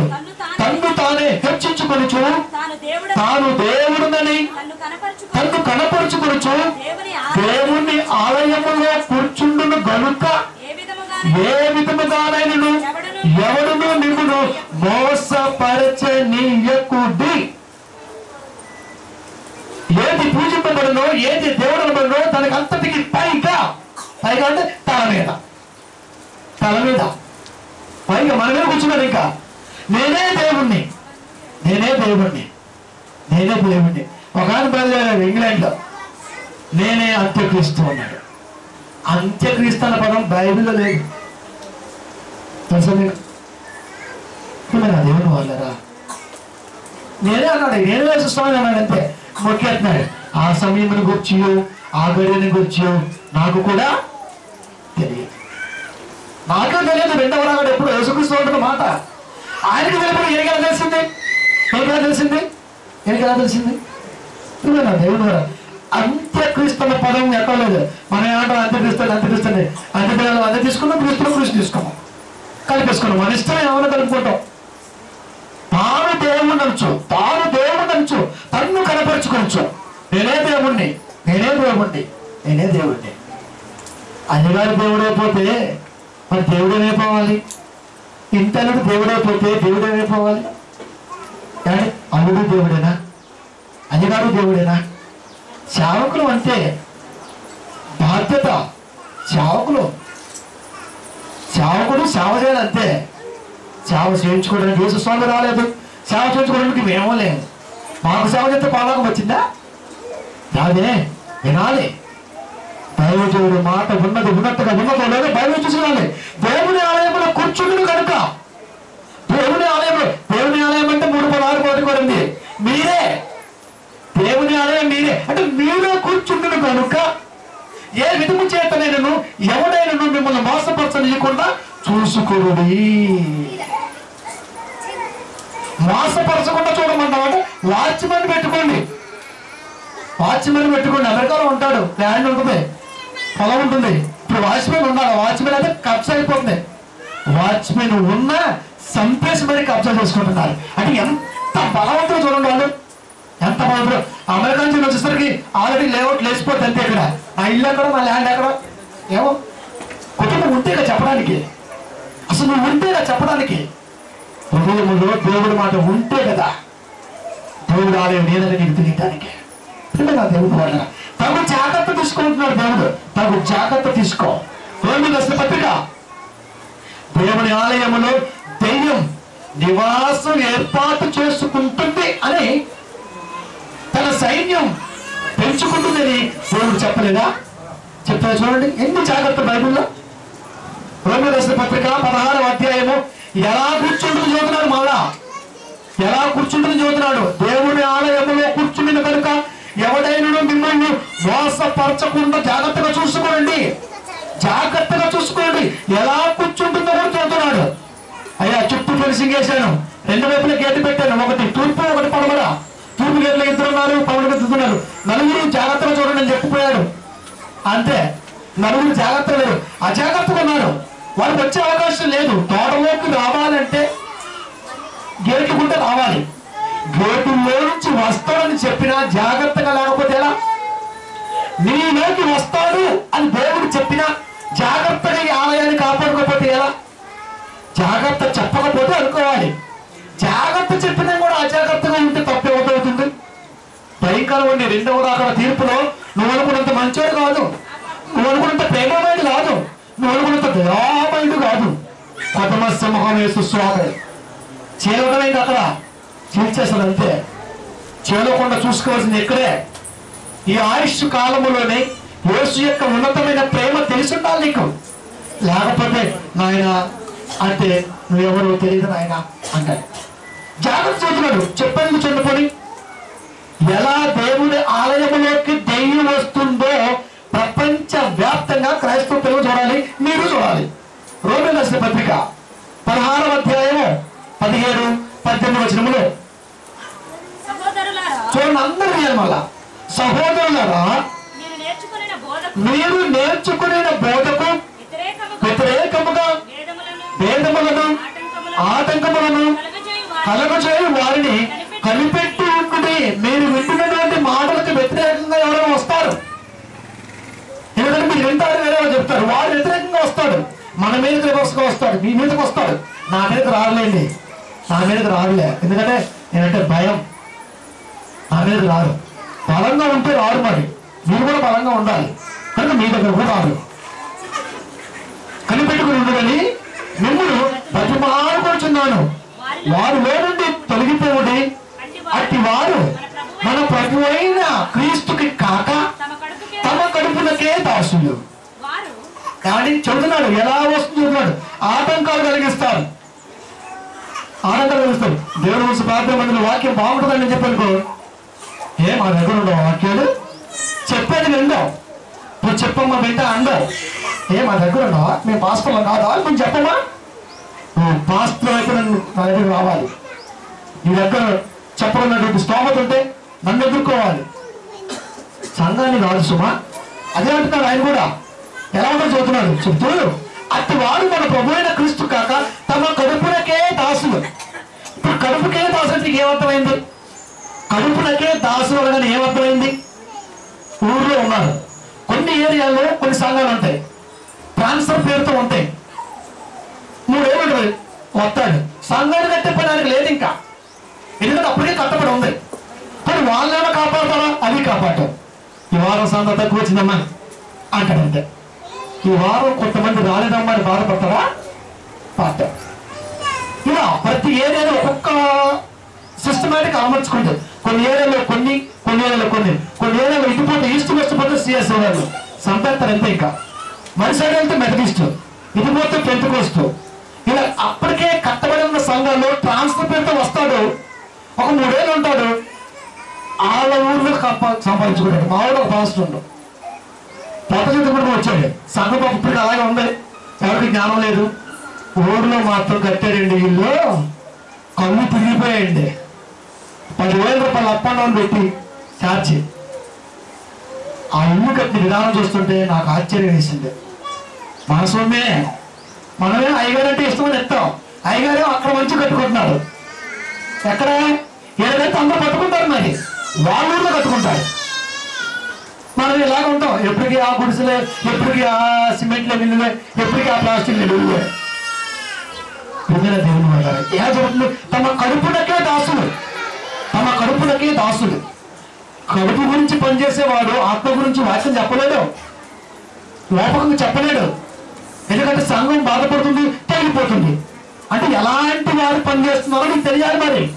తన్ను తానే హెచ్చించుకొనుచు తాను దేవుడు తాను దేవుడునని తన్ను కనపరుచుకో తన్ను కనపరుచుకొనుచు దేవుని దేవుని ఆలయములో కూర్చుండును గనుక ఏ విధముగా ఏ విధముగానైనను ఎవడును నిన్ను మోసపరచనీయకుడి ఏది పూజింపబడునో ఏది దేవుడు అనబడునో దానికి అంతటికి పైగా పైగా అంటే తల మీద. తల మీద. పైగా మనమే కూర్చున్నాడు ఇంకా. నేనే దేవుణ్ణి. నేనే దేవుణ్ణి. నేనే దేవుణ్ణి. ఒకనాడు బయలుదేరాడు ఇంగ్లాండ్లో. నేనే అంత్యక్రీస్తూ ఉన్నాడు అంత్యక్రీస్తు అన్న పదం బైబిల్లో లేదు. తెలుసా నేను దేవుని వాళ్ళరా? నేనే అన్నాడు నేను వేసిస్తామని అన్నాడు అంతే. మొక్కేస్తున్నాడు. ఆ సమయం గుర్చి ఆ గడియని గుర్చి నాకు కూడా నాకే తెలియదు రెండవ ఎప్పుడు యేసుక్రీస్తు అంటున్న మాట. ఆయనకి తెలియదు ఏం తెలిసింది? ఏం తెలిసింది? ఏం తెలిసింది? దేవుడు గారు. అంత్యక్రీస్తు అన్న పదం ఎక్కడ లేదు? మనం ఏమంటాం అంత్యక్రీస్తు అంత్యక్రీస్తు అని అంత్యక్రియలు అంత్య తీసుకున్నాం క్రీస్తులు క్రీస్తు తీసుకున్నాం. కలిపేసుకున్నాం. మన ఇష్టం ఏమైనా కలుపుకుంటాం. తాను దేవుడు అనొచ్చు తాను దేవుడు అనొచ్చు తన్ను కనపరుచుకోవచ్చు నేనే దేవుణ్ణి నేనే దేవుణ్ణి నేనే దేవుణ్ణి. అయ్యగారు దేవుడైపోతే మరి దేవుడేమైపోవాలి ఇంతలకు దేవుడైపోతే దేవుడేమైపోవాలి కానీ అల్లుడు దేవుడేనా? అధికారు దేవుడేనా? సేవకులు అంతే బాధ్యత. సేవకులు. సేవకుడు సేవ చేయాలి అంతే సేవ చేయించుకోవడానికి యేసు స్వామి రాలేదు. సేవ చేయించుకోవడానికి మేము లేదు మాకు సేవ చేస్తే పాలకం వచ్చిందా? రాదే. వినాలి. దైవజుడు మాట ఉన్నది ఉన్నట్టుగా ఉన్నదో లేదో బైబిల్ చూసుకోవాలి దేవుని ఆలయంలో కూర్చుండు కనుక. దేవుని ఆలయంలో దేవుని ఆలయం అంటే మూడు పదహారు కోటి కూడా మీరే. దేవుని ఆలయం మీరే. అంటే మీరే కూర్చుంటున్న కనుక. ఏ విధము చేతనైనను ఎవడైనను మిమ్మల్ని మోసపరచనీయకుండా చూసుకోరుడి మోసపరచకుండా చూడమంటామంటే వాచ్మెన్ పెట్టుకోండి. వాచ్మెన్ పెట్టుకోండి. అమెరికాలో ఉంటాడు. ల్యాండ్ ఉంటుంది. పొలం ఉంటుంది. ఇప్పుడు వాచ్మెన్ ఉన్నాడు. వాచ్మెన్ అయితే కబ్జా అయిపోతుంది. వాచ్మెన్ ఉన్నా సంపేసి మరి కబ్జా చేసుకుంటున్నారు. అంటే ఎంత బలవంతులు చూడండి వాళ్ళు. ఎంత బలవంతులు అమెరికా నుంచి వచ్చేసరికి ఆల్రెడీ లేఅవుట్ లేచిపోతుంది అంతే ఇక్కడ. ఆ ఇల్లు ఎక్కడ నా ల్యాండ్ ఎక్కడ. ఏమో? కుటుంబం ఉంటేగా చెప్పడానికి. అసలు నువ్వు ఉంటేగా చెప్పడానికి. హృదయములో దేవుడి మాట ఉంటే కదా దేవుడు ఆలయం లేదని నీకు తెలియటానికి. పిల్లగా దేవుడు వాళ్ళ తగు జాగ్రత్త తీసుకుంటున్నాడు దేవుడు. తగు జాగ్రత్త తీసుకో. రోమి దశ పత్రిక. దేవుని ఆలయములో దెయ్యం నివాసం ఏర్పాటు చేసుకుంటుంది అని తన సైన్యం పెంచుకుంటుందని దేవుడు చెప్పలేదా? చెప్తారా చూడండి. ఎన్ని జాగ్రత్త బైబుల్లో? రోమి దశ పత్రిక పదహారవ అధ్యాయము. ఎలా కూర్చుంటుంది చూస్తున్నాడు మళ్ళా ఎలా కూర్చుంటుంది చూస్తున్నాడు దేవుని ఆలయములో కూర్చుండిన కనుక ఎవడైనా మిమ్మల్ని మోసపరచకుండా జాగ్రత్తగా చూసుకోండి. జాగ్రత్తగా చూసుకోండి. ఎలా కూర్చుంటుందో కూడా చూస్తున్నాడు. అయ్యా చుట్టూ ఫెన్సింగ్ వేశాను రెండు వైపులా గేటు పెట్టాను. ఒకటి తూర్పు ఒకటి పడమర. తూర్పు గేట్లో ఇద్దరు ఉన్నారు పడమర ఎత్తుతున్నారు నలుగురు జాగ్రత్తగా చూడండి అని చెప్పిపోయాడు. అంతే. నలుగురు జాగ్రత్త లేరు. అజాగ్రత్తగా ఉన్నారు. వాళ్ళకి వచ్చే అవకాశం లేదు. తోటలోకి రావాలంటే గేటు గుంట రావాలి. గేటులో నుంచి వస్తాడని చెప్పినా జాగ్రత్తగా లేకపోతే ఎలా? నీలోకి వస్తాడు అని దేవుడు చెప్పినా జాగ్రత్తగా ఈ ఆలయాన్ని కాపాడుకోకపోతే ఎలా? జాగ్రత్త చెప్పకపోతే అనుకోవాలి. జాగ్రత్త చెప్పినా కూడా అజాగ్రత్తగా ఉంటే తప్పు అవుతుంది భయంకరం ఉండి రెండవ దాకా తీర్పులో నువ్వు అనుకున్నంత మంచోడు కాదు. నువ్వు అనుకున్నంత ప్రేమమైనది కాదు. నువ్వు అనుకున్నంత దయామైనది కాదు. పదమ సింహం వేసు స్వామి. అక్కడ. చీల్చేస్తుంది అంతే. చేయకుండా చూసుకోవాల్సింది ఎక్కడే ఈ ఆయుష్ కాలములోనే యేసు యొక్క ఉన్నతమైన ప్రేమ తెలిసి ఉండాలి నీకు. లేకపోతే నాయన అంటే నువ్వెవరో తెలియదు నాయన అంటాడు. జాగ్రత్త చూస్తున్నాడు. చెప్పేందుకు చెందుకొని ఎలా దేవుని ఆలయంలోకి దెయ్యం వస్తుందో ప్రపంచ వ్యాప్తంగా క్రైస్తవ పిల్లలు చూడాలి మీరు చూడాలి. రోమి రాసిన పత్రిక పదహారవ అధ్యాయము పదిహేడు పద్దెనిమిది వచనములు. చూడండి అందరూ చేయాలి మళ్ళా సహోదరులారా మీరు నేర్చుకునే బోధకు వ్యతిరేకముగా వేదములను ఆటంకములను కలుగజేయు వారిని కనిపెట్టి ఉండి మీరు వింటున్నటువంటి మాటలకు వ్యతిరేకంగా ఎవరైనా వస్తారు? ఎందుకంటే మీరు వింటారు వేరే చెప్తారు. వాడు వ్యతిరేకంగా వస్తాడు మన మీదకి వస్తాడు మీ మీదకి వస్తాడు నా మీదకి రారులేండి. నా మీదకి రారులే. ఎందుకంటే నేనంటే భయం. నా మీదకి రారు. బలంగా ఉంటే రారు మరి. మీరు కూడా బలంగా ఉండాలి. కనుక మీ దగ్గర కూడా రాదు కనిపెట్టుకుని ఉండదని మిమ్మల్ని బతిమాడుకొచ్చున్నాను వారు వేరుండి తొలగిపోవుడి. అట్టి వారు వారు మన ప్రభు అయిన క్రీస్తుకి కాక తమ కడుపులకే దాసులు. కానీ చెబుతున్నాడు ఎలా వస్తుంది చెబుతున్నాడు ఆటంకాలు కలిగిస్తారు. ఆనందం కలిగిస్తారు. దేవుడు ప్రార్థన మందిలో వాక్యం బాగుంటుందని చెప్పనుకో ఏ మా దగ్గర ఉండవు వాక్యాలు? చెప్పేది విందాం. నువ్వు చెప్పమ్మా వింటా అందావు ఏ మా దగ్గర ఉండవా మేము పాస్టర్లో కాదా? నువ్వు చెప్పమ్మా? నువ్వు పాస్టర్ అయితే నన్ను నా దగ్గర రావాలి. నీ దగ్గర చెప్పడం స్తోమత ఉంటే నన్ను ఎదుర్కోవాలి. సంఘాన్ని కాదు సుమా. అదే అంటున్నారు ఆయన కూడా. ఎలా ఉండో చదువుతున్నాడు చెప్తూ అటు వారు మన ప్రభు అయిన క్రీస్తు కాక తమ కడుపునకే దాసులు. ఇప్పుడు కడుపుకే దాసు అంటే ఏమర్థమైంది? కడుపునకే దాసులు అనగానే ఏమర్థమైంది? ఊర్లో ఉన్నారు. కొన్ని ఏరియాల్లో కొన్ని సంఘాలు ఉంటాయి. ట్రాన్స్ఫర్ పేరుతో ఉంటాయి. మూడేళ్ళు వస్తాడు. సంఘాలు కట్టే పని ఆయనకి లేదు ఇంకా. ఎందుకంటే అప్పటికే కట్టబడి ఉంది. కానీ వాళ్ళేమో కాపాడతారా? అది కాపాడటం. ఈ వారం సంత తక్కువ వచ్చిందమ్మా. అంటాడంతే ఈ వారం కొంతమంది రాలేదమ్మా అని బాధపడతారా? పాట ఇలా ప్రతి ఏరియాలో ఒక్కొక్క సిస్టమేటిక్ అమర్చుకుంటారు కొన్ని ఏరియాలో కొన్ని కొన్ని ఏరియాలో కొన్ని. కొన్ని ఏరియాలో ఇటుపోతే ఈస్ట్ వెస్ట్ పోతే సిఎస్ వాళ్ళు సంపేస్తారు ఎంత ఇంకా. మరి సైడ్ వెళ్తే మెథడిస్ట్ ఇటు పోతే పెంతుకోస్ట్ ఇలా అప్పటికే కట్టబడి ఉన్న సంఘాల్లో ట్రాన్స్ఫర్ పేరుతో వస్తాడు. ఒక మూడేళ్ళు ఉంటాడు. వాళ్ళ ఊర్లో కప్ప- సంపాదించుకుంటాడు. మా ఊళ్ళో ఒక పాస్టర్ ఉండు. కొత్త కూడా వచ్చాడు. సంఘం ఇప్పటికి అలాగే ఉంది. ఎవరికి జ్ఞానం లేదు. ఊర్లో మాత్రం కట్టాడండి ఇల్లు. కళ్ళు తిరిగిపోయాయండి. పదివేల రూపాయలు అప్ అండ్ డౌన్ పెట్టి ఛార్జ్ ఆ ఇల్లు కట్టిన విధానం చూస్తుంటే నాకు ఆశ్చర్యం వేసింది. మన సొమ్మే మనమే అయ్యగారు అంటే ఇష్టమని ఎత్తాం అయ్యగారే అక్కడ మంచి కట్టుకుంటున్నాడు ఎక్కడ? ఏదైతే అందరూ కట్టుకుంటారు మరి. వాళ్ళ ఊర్లో కట్టుకుంటారు. మనం ఇలాగ ఉంటాం. ఎప్పటికీ ఆ గుడిసెలే ఎప్పటికీ ఆ సిమెంట్లే నిలువే ఎప్పటికీ ఆ ప్లాస్టిక్ నిలువే పిల్లల దేవుని వారు ఎలా జరుగుతుంది? తమ కడుపునకే దాసులు. కడుపులకే దాసుడు. కడుపు గురించి పనిచేసేవాడు ఆత్మ గురించి వాక్యం చెప్పలేడు. లోపకంగా చెప్పలేడు. ఎందుకంటే సంఘం బాధపడుతుంది తగిలిపోతుంది అంటే ఎలాంటి వారు పనిచేస్తున్నారో నీకు తెలియాలి మరి.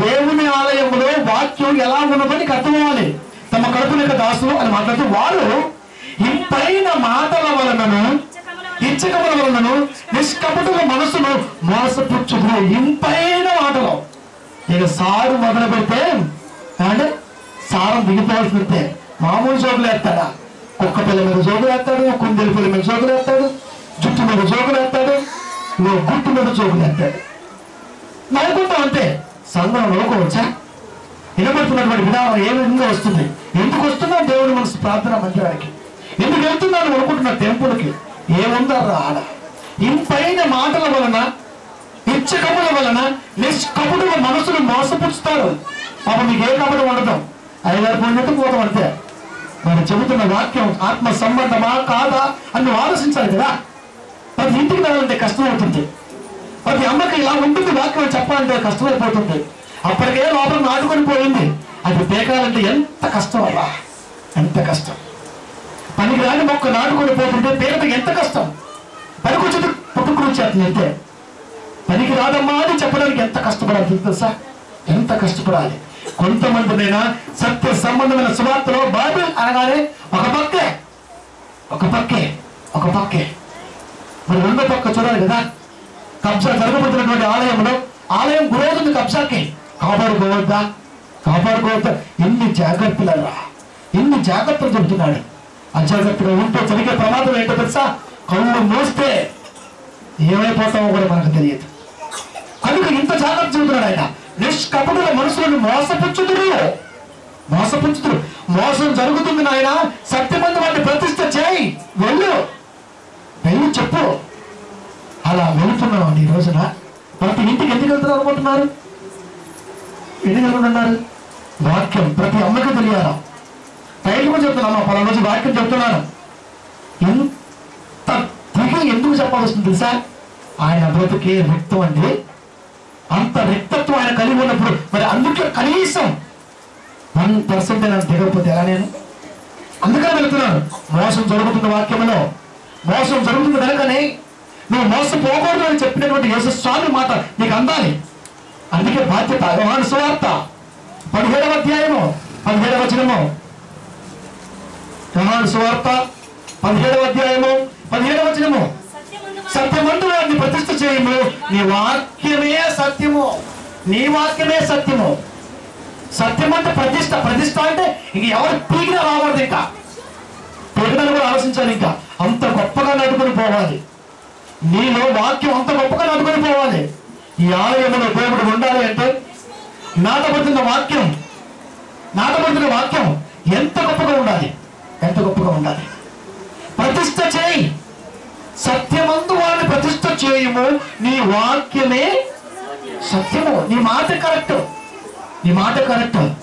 దేవుని ఆలయంలో వాక్యం ఎలా ఉన్నదని కట్టుకోవాలి అర్థమవ్వాలి. తమ కడుపు యొక్క దాసులు అని మాట్లాడుతూ వారు ఇంపైన మాటల వలనను ఇచ్చకముల వలనను నిష్కపటుల మనసును మోసపుచ్చుకునే ఇంపైన మాటలు. ఇక సారు మొదలు పెడితే అంటే సారం దిగిపోవాల్సి వస్తే మామూలు జోకులు వేస్తాడా? కుక్క పిల్ల మీద జోకులు వేస్తాడు కుందేలు పిల్ల మీద జోకులు వేస్తాడు జుట్టు మీద జోకులు వేస్తాడు నువ్వు గుట్టు మీద జోకులు వేస్తాడు. నవ్వుకుంటాం అంతే. సంఘం నవ్వుకోవచ్చా వినబడుతున్నటువంటి విధానం ఏ విధంగా వస్తుంది? ఎందుకు వస్తున్నావు దేవుడు మనసు ప్రార్థన మందిరానికి. ఎందుకు వెళ్తున్నాను అనుకుంటున్నా టెంపుల్కి ఏముందర్రా ఆడ ఇంపైన మాటల వలన ఇచ్చకముల వలన నిష్కపుడుల మనసును మోసపుచ్చుతారు పాప మీకు ఏ కపడం ఉండదు. ఐదారు పోయినట్టు పోతాం అంతే. మనం చెబుతున్న వాక్యం ఆత్మ సంబంధమా కాదా అని నువ్వు ఆలోచించాలి కదా. ప్రతి ఇంటికి వెళ్ళాలంటే కష్టం అవుతుంది ప్రతి అమ్మకి ఇలా ఉంటుంది వాక్యం చెప్పాలంటే కష్టమైపోతుంది. అప్పటికే లోపల నాటుకొని పోయింది. అది పేకాలంటే ఎంత కష్టం అలా ఎంత కష్టం. పనికి రాని మొక్క నాటుకొని పోతుంటే పేరట ఎంత కష్టం. పనికొచ్చేది పుట్టుకుని వచ్చేస్తుంది అంతే పనికి రాదమ్మా అని చెప్పడానికి ఎంత కష్టపడాలి తెలుసా ఎంత కష్టపడాలి? కొంతమందినైనా సత్య సంబంధమైన సువార్తలో బైబిల్ అనగానే ఒక పక్కే ఒక పక్కే ఒక పక్కే. మరి రెండో పక్క చూడాలి కదా? కబ్జా జరగబడుతున్నటువంటి ఆలయంలో ఆలయం గురవుతుంది కబ్జాకి. కాపాడుకోవద్దా? కాపాడుకోవద్దా? ఎన్ని జాగ్రత్తలరా? ఎన్ని జాగ్రత్తలు చెబుతున్నాడు? అజాగ్రత్తగా ఉంటే జరిగే ప్రమాదం ఏంటో తెలుసా? కళ్ళు మూస్తే ఏమైపోతామో కూడా మనకు తెలియదు. కనుక ఇంత జాగ్రత్త చెబుతున్నాడు ఆయన. నిష్కపటుల మనుషులను మోసపుచ్చుతుడు మోసపుచ్చుతుడు మోసం జరుగుతుంది నాయన. సత్యమంది వాటిని ప్రతిష్ట చేయి. వెళ్ళు. వెళ్ళి చెప్పు. అలా వెళుతున్నాం ఈ రోజున. ప్రతి ఇంటికి ఎందుకు వెళ్తున్నారు అనుకుంటున్నారు? ఎందుకు వెళ్తున్నారు వాక్యం ప్రతి అమ్మకి తెలియాలా? టైం కూడా చెప్తున్నాను పలానా రోజు వాక్యం చెప్తున్నాను. ఎంత తిరిగి ఎందుకు చెప్పాల్సి వస్తుంది తెలుసా? ఆయన బ్రతికే వ్యక్తం అండి. అంత రిక్తత్వం ఆయన కలిగి ఉన్నప్పుడు మరి అందుకే కనీసం వన్ పర్సెంట్ నాకు దిగకపోతే ఎలా నేను? అందుకనే వెళ్తున్నాను. మోసం జరుగుతున్న వాక్యంలో మోసం జరుగుతుంది కనుకనే నువ్వు మోసపోకూడదు అని చెప్పినటువంటి యేసుస్వామి మాట నీకు అందాలి. అందుకే బాధ్యత యోహాను సువార్త. పదిహేడవ అధ్యాయము పదిహేడవ వచనము. యోహాను సువార్త పదిహేడవ అధ్యాయము పదిహేడవ వచనము. సత్యమందు వారిని ప్రతిష్ఠ చేయము. నీ వాక్యమే సత్యము. నీ వాక్యమే సత్యము. సత్యం అంటే ప్రతిష్ట ప్రతిష్ట అంటే ఇంక ఎవరు పీకినా రావద్దు ఇంకా. పీకడానికి కూడా ఆలోచించాలి ఇంకా. అంత గొప్పగా నడుకొని పోవాలి. నీలో వాక్యం అంత గొప్పగా నడుకొని పోవాలి. ఈ ఆలయంలో దేవుడు ఉండాలి అంటే నాటబడుతున్న వాక్యం నాటబడుతున్న వాక్యం ఎంత గొప్పగా ఉండాలి? ఎంత గొప్పగా ఉండాలి? ప్రతిష్ట చేయి. సత్యమందు వారిని ప్రతిష్ట చేయము. నీ వాక్యమే సత్యము. నీ మాట కరెక్ట్. నీ మాట కరెక్ట్.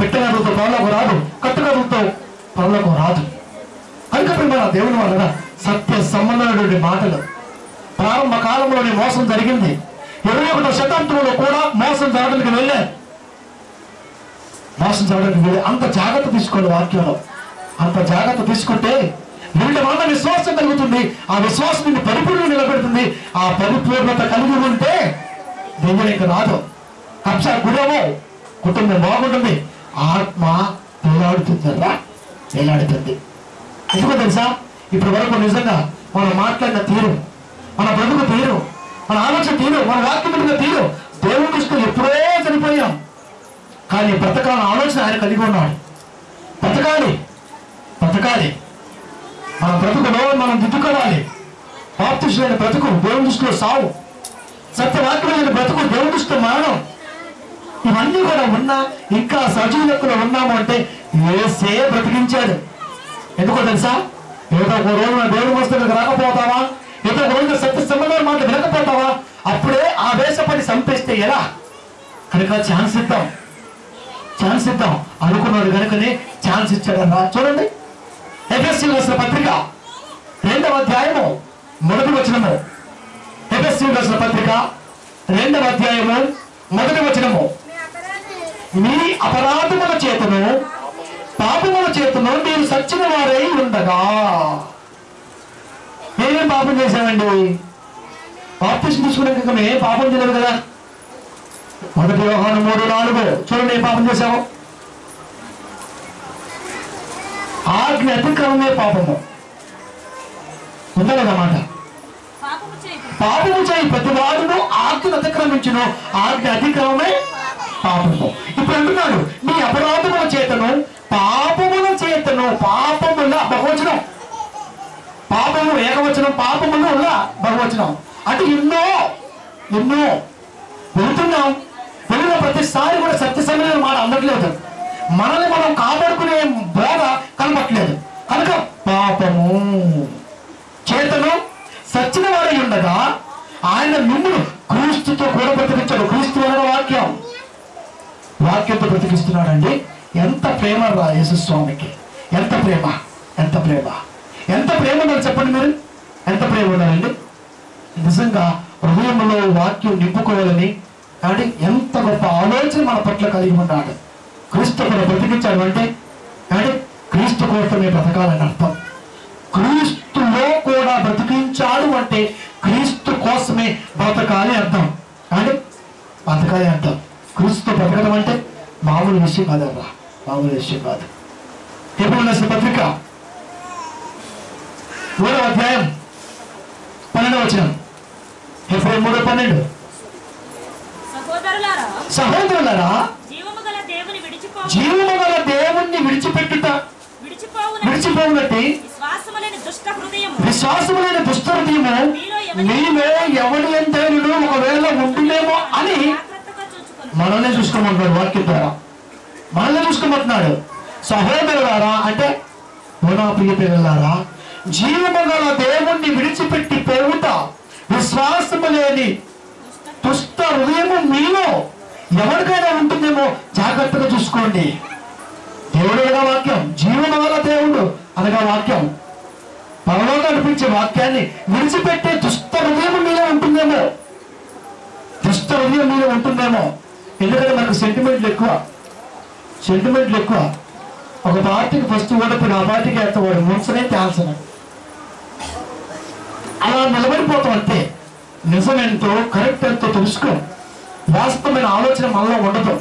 పెట్టగలుగుతావు పనులకు రాదు. కట్టగలుగుతావు పనులకు రాదు. కనుక మన దేవుని వలన సత్య సంబంధమైనటువంటి మాటలు. ప్రారంభ కాలంలోనే మోసం జరిగింది. ఇరవై ఒకటో శతాబ్దంలో కూడా మోసం జరగడానికి వెళ్ళే. మోసం జరగడానికి వెళ్ళే. అంత జాగ్రత్త తీసుకోండి వాక్యంలో. అంత జాగ్రత్త తీసుకుంటే వీళ్ళ వల్ల విశ్వాసం కలుగుతుంది. ఆ విశ్వాసం నిన్ను పరిపూర్ణ నిలబెడుతుంది. ఆ పరిపూర్ణత కలిగి ఉంటే దేవుడు ఇంకా రాదు. కబ్జా గురవు కుటుంబం బాగుంటుంది. ఆత్మ వేలాడుతుందరా? వేలాడుతుంది. ఎందుకో తెలుసా? ఇప్పటి వరకు నిజంగా మనం మాట్లాడిన తీరు మన బ్రతుకు తీరు మన ఆలోచన తీరు మన వాక్యం తీరు దేవుని దృష్టిలో ఎప్పుడో చనిపోయాం. కానీ బ్రతకాలని ఆలోచన ఆయన కలిగి ఉన్నాడు. బ్రతకాలి. బ్రతకాలి. మన బ్రతుకులో మనం దిద్దుకోవాలి. బాప్తిష్యులైన బ్రతుకు దేవుని దృష్టిలో సావు. సత్యవాక్యమైన బ్రతుకు దేవుని దృష్టిలో మరణం. ఇవన్నీ కూడా ఉన్నా ఇంకా సజీవులకులో ఉన్నాము అంటే ఏసే బ్రతికించాడు. ఎందుకో తెలుసా? ఏదో ఒక రోజు నా దేవుని వస్తువులకు రాకపోతావా? ఏదో ఒక రోజు సత్య సంబంధాలు మాట వినకపోతావా? అప్పుడే ఆ వేషపడి చంపేస్తే ఎలా? కనుక ఛాన్స్ ఇద్దాం. ఛాన్స్ ఇద్దాం. అనుకున్నాడు కనుకనే ఛాన్స్ ఇచ్చాడన్నా చూడండి. ఎఫ్ఎస్సి రాసిన పత్రిక రెండవ అధ్యాయము మొదటి వచనము. ఎఫ్ఎస్సి రాసిన పత్రిక రెండవ అధ్యాయము మొదటి వచనము. మీ అపరాధముల చేతను పాపముల చేతను మీరు సచ్చిన వారై ఉండగా. మేమేం పాపం చేశామండి బాప్తిసం తీసుకున్నాక మేము పాపం చేయలేదు కదా. మొదటి వ్యవహారం మూడు నాలుగు. చూడండి ఏం పాపం చేశాము? ఆజ్ఞ అతిక్రమమే పాపము. ఉందన్నమాట పాపము చేయి పాపము చేయి ప్రతి వాడును ఆజ్ఞను అతిక్రమించును ఆజ్ఞ అతిక్రమమే పాపము. ఇప్పుడు అంటున్నాడు నీ అపరాధముల చేతను పాపముల చేతను పాపముల బహువచనం. పాపము ఏకవచనం పాపములు బహువచనం. అంటే ఎన్నో ఎన్నో. వెళ్తున్నాం. వెళ్ళిన ప్రతిసారి కూడా సత్య సమయంలో మాట అందట్లేదు మనల్ని మనం కాపాడుకునే బోధ కనపట్లేదు. కనుక పాపము చేతను సచ్చిన వాడై ఉండగా ఆయన మిమ్మల్ని క్రీస్తుతో కూడా బ్రతికించాడు. క్రీస్తు అనే వాక్యం. వాక్యంతో బ్రతికిస్తున్నాడండి. ఎంత ప్రేమ రా యేసుస్వామికి. ఎంత ప్రేమ. ఎంత ప్రేమ. ఎంత ప్రేమ ఉన్నారు చెప్పండి మీరు? ఎంత ప్రేమ ఉన్నారండి నిజంగా హృదయంలో వాక్యం నింపుకోవాలని అంటే ఎంత గొప్ప ఆలోచన మన పట్ల కలిగి ఉన్నాడు క్రీస్తు కూడా బ్రతికించాడు అంటే? అంటే క్రీస్తు కోసమే బ్రతకాలని అర్థం. క్రీస్తులో కూడా బ్రతికించాడు అంటే క్రీస్తు కోసమే బ్రతకాలి అర్థం. అంటే బ్రతకాలి అర్థం. క్రీస్తు బ్రతకడం అంటే మామూలు విషయం కాదమ్మా మామూలు విషయం కాదు. ఎప్పుడు పత్రిక మూడవ అధ్యాయం పన్నెండవ వచ్చిన ఎప్పుడు మూడో పన్నెండు. సహోదరులారా సహోదరులరా జీవము గల దేవుని విడిచిపో జీవము గల దేవుణ్ణి విడిచిపెట్టుట. విడిచిపోవున విడిచిపోవునట్టి. విశ్వాసములేని దుష్ట హృదయము. మీలో ఎవడి ఎంతైనను ఒకవేళ ఉంటుందేమో అని మనల్ని చూసుకోమంటున్నాడు వాక్యం ద్వారా మనల్ని చూసుకోమంటున్నాడు. సహోదరులారా అంటే నా ప్రియ పిల్లలారా జీవము గల దేవుణ్ణి విడిచిపెట్టి పోవుట విశ్వాసము లేని దుష్ట హృదయము మీలో ఎవరికైనా ఉంటుందేమో జాగ్రత్తగా చూసుకోండి. దేవుడు అనగా వాక్యం జీవన వల్ల దేవుడు అనగా వాక్యం. పరలోకి అనిపించే వాక్యాన్ని విడిచిపెట్టే దుష్ట హృదయం మీలో ఉంటుందేమో. దుష్ట హృదయం మీలో ఉంటుందేమో. ఎందుకంటే మనకు సెంటిమెంట్లు ఎక్కువ. సెంటిమెంట్లు ఎక్కువ. ఒక పార్టీకి ఫస్ట్ ఓడిపోయిన ఆ పార్టీకి ఎత్తవాడు ముంచనే తేల్చను అలా నిలబడిపోతాం అంతే. నిజమేంటో కరెక్ట్ ఎంతో తెలుసుకో. వాస్తవమైన ఆలోచన మనలో ఉండదు.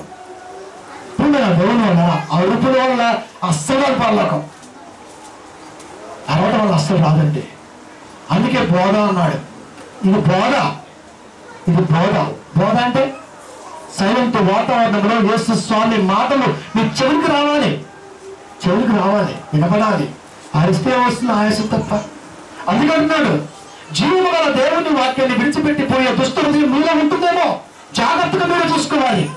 ఇప్పుడు దేవుని వల్ల అరుపుల వల్ల అస్సలు రాదు పరలోకం. అరవటం వల్ల అస్సలు రాదండి. అందుకే బోధ అన్నాడు. ఇది బోధ. ఇది బోధ. బోధ అంటే సైలెంట్ వాతావరణంలో యేసు స్వామి మాటలు మీ చెవికి రావాలి. చెవికి రావాలి. వినపడాలి. అరిస్తే వస్తుంది ఆయాసం తప్ప. అందుకంటున్నాడు జీవము గల దేవుని వాక్యాన్ని విడిచిపెట్టి పోయే దుస్తులు మీలో ఉంటుందేమో? జాగ్రత్తగా మీరు చూసుకోవాలి.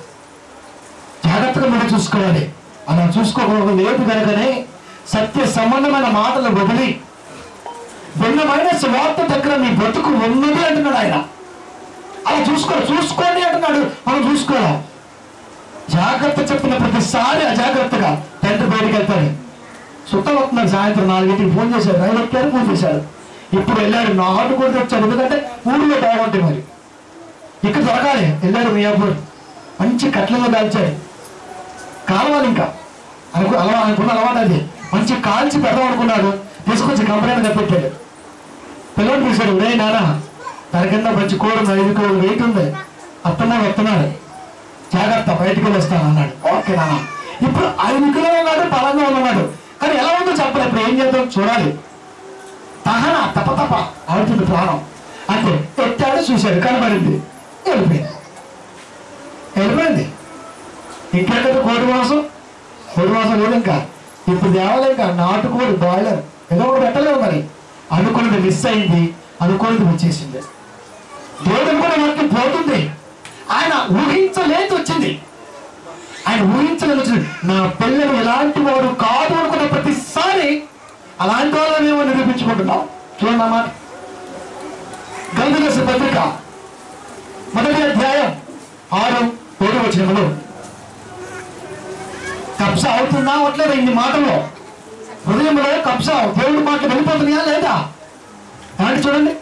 జాగ్రత్తగా మీరు చూసుకోవాలి. అలా చూసుకోకూడదు లేదు కనుకనే సత్య సంబంధమైన మాటలు వదిలి భిన్నమైన స్వార్థ దగ్గర మీ బ్రతుకు ఉన్నది అంటున్నాడు ఆయన. అలా చూసుకో చూసుకోండి అంటున్నాడు. మనం చూసుకోవాలి. జాగ్రత్త చెప్పిన ప్రతిసారి అజాగ్రత్తగా తండ్రి బయటికి వెళ్తాడు. చుట్టాలు వస్తున్నారు సాయంత్రం నాలుగింటికి ఫోన్ చేశారు రైలు ఎక్కారు ఫోన్ చేశారు ఇప్పుడు వెళ్ళాడు. నా ఆటు కూడా తెచ్చాడు ఎందుకంటే ఊళ్ళో బాగుంటాయి మరి. ఇక్కడ దొరకాలి. వెళ్ళాడు మియాపూర్. మంచి కట్లలో కాల్చాడు కాలవాలి ఇంకా. అనుకు అలవా అనుకున్న అలవాటు అది. మంచి కాల్చి పెడదాం అనుకున్నాడు. తీసుకొచ్చి కంపెనీ కప్పెట్టాడు పిల్లలు తీశాడు రే నాన్న దాని కింద మంచి కోడు ఐదు కోడు వెయిట్ ఉంది. అత్తన్నా వస్తున్నాడు జాగ్రత్త బయటికి వెళ్ళి వస్తాను అన్నాడు. ఓకే నాన్న. ఇప్పుడు ఐదు కిలో ఉన్నాడు బలంగా ఉన్నాడు. కానీ ఎలా ఉందో చెప్పలేదు ఇప్పుడు ఏం చేద్దాం? చూడాలి. తహన తప తప. ఆడుతుంది ప్రాణం. అంటే ఎత్తాడు చూశాడు కనబడింది. వెళ్ళిపోయింది వెళ్ళిపోయింది ఇంకెక్కడ కోడి మాసం? కోడి మాసం లేదు ఇంకా. ఇప్పుడు తేవాలి ఇంకా నాటుకోడి బాయిలర్. ఏదో ఒకటి పెట్టలేదు మరి. అనుకున్నది మిస్ అయింది. అనుకున్నది వచ్చేసింది. దేవుడు కూడా మనకి పోతుంది. ఆయన ఊహించలేదు వచ్చింది. ఆయన ఊహించలేదు వచ్చింది. నా పిల్లలు ఎలాంటి వాడు కాదు అనుకున్న ప్రతిసారి అలాంటి వాళ్ళని మేము నిరూపించుకుంటున్నాం. చూడండి అన్నమాట గంధ పత్రిక. మొదటి అధ్యాయం ఆరు ఏడు వచ్చినప్పుడు కబ్జా అవుతుందా అవట్లేదా ఇన్ని మాటల్లో హృదయంలో కబ్జా దేవుడి మాటలు వెళ్ళిపోతున్నాయా లేదా? అంటే చూడండి.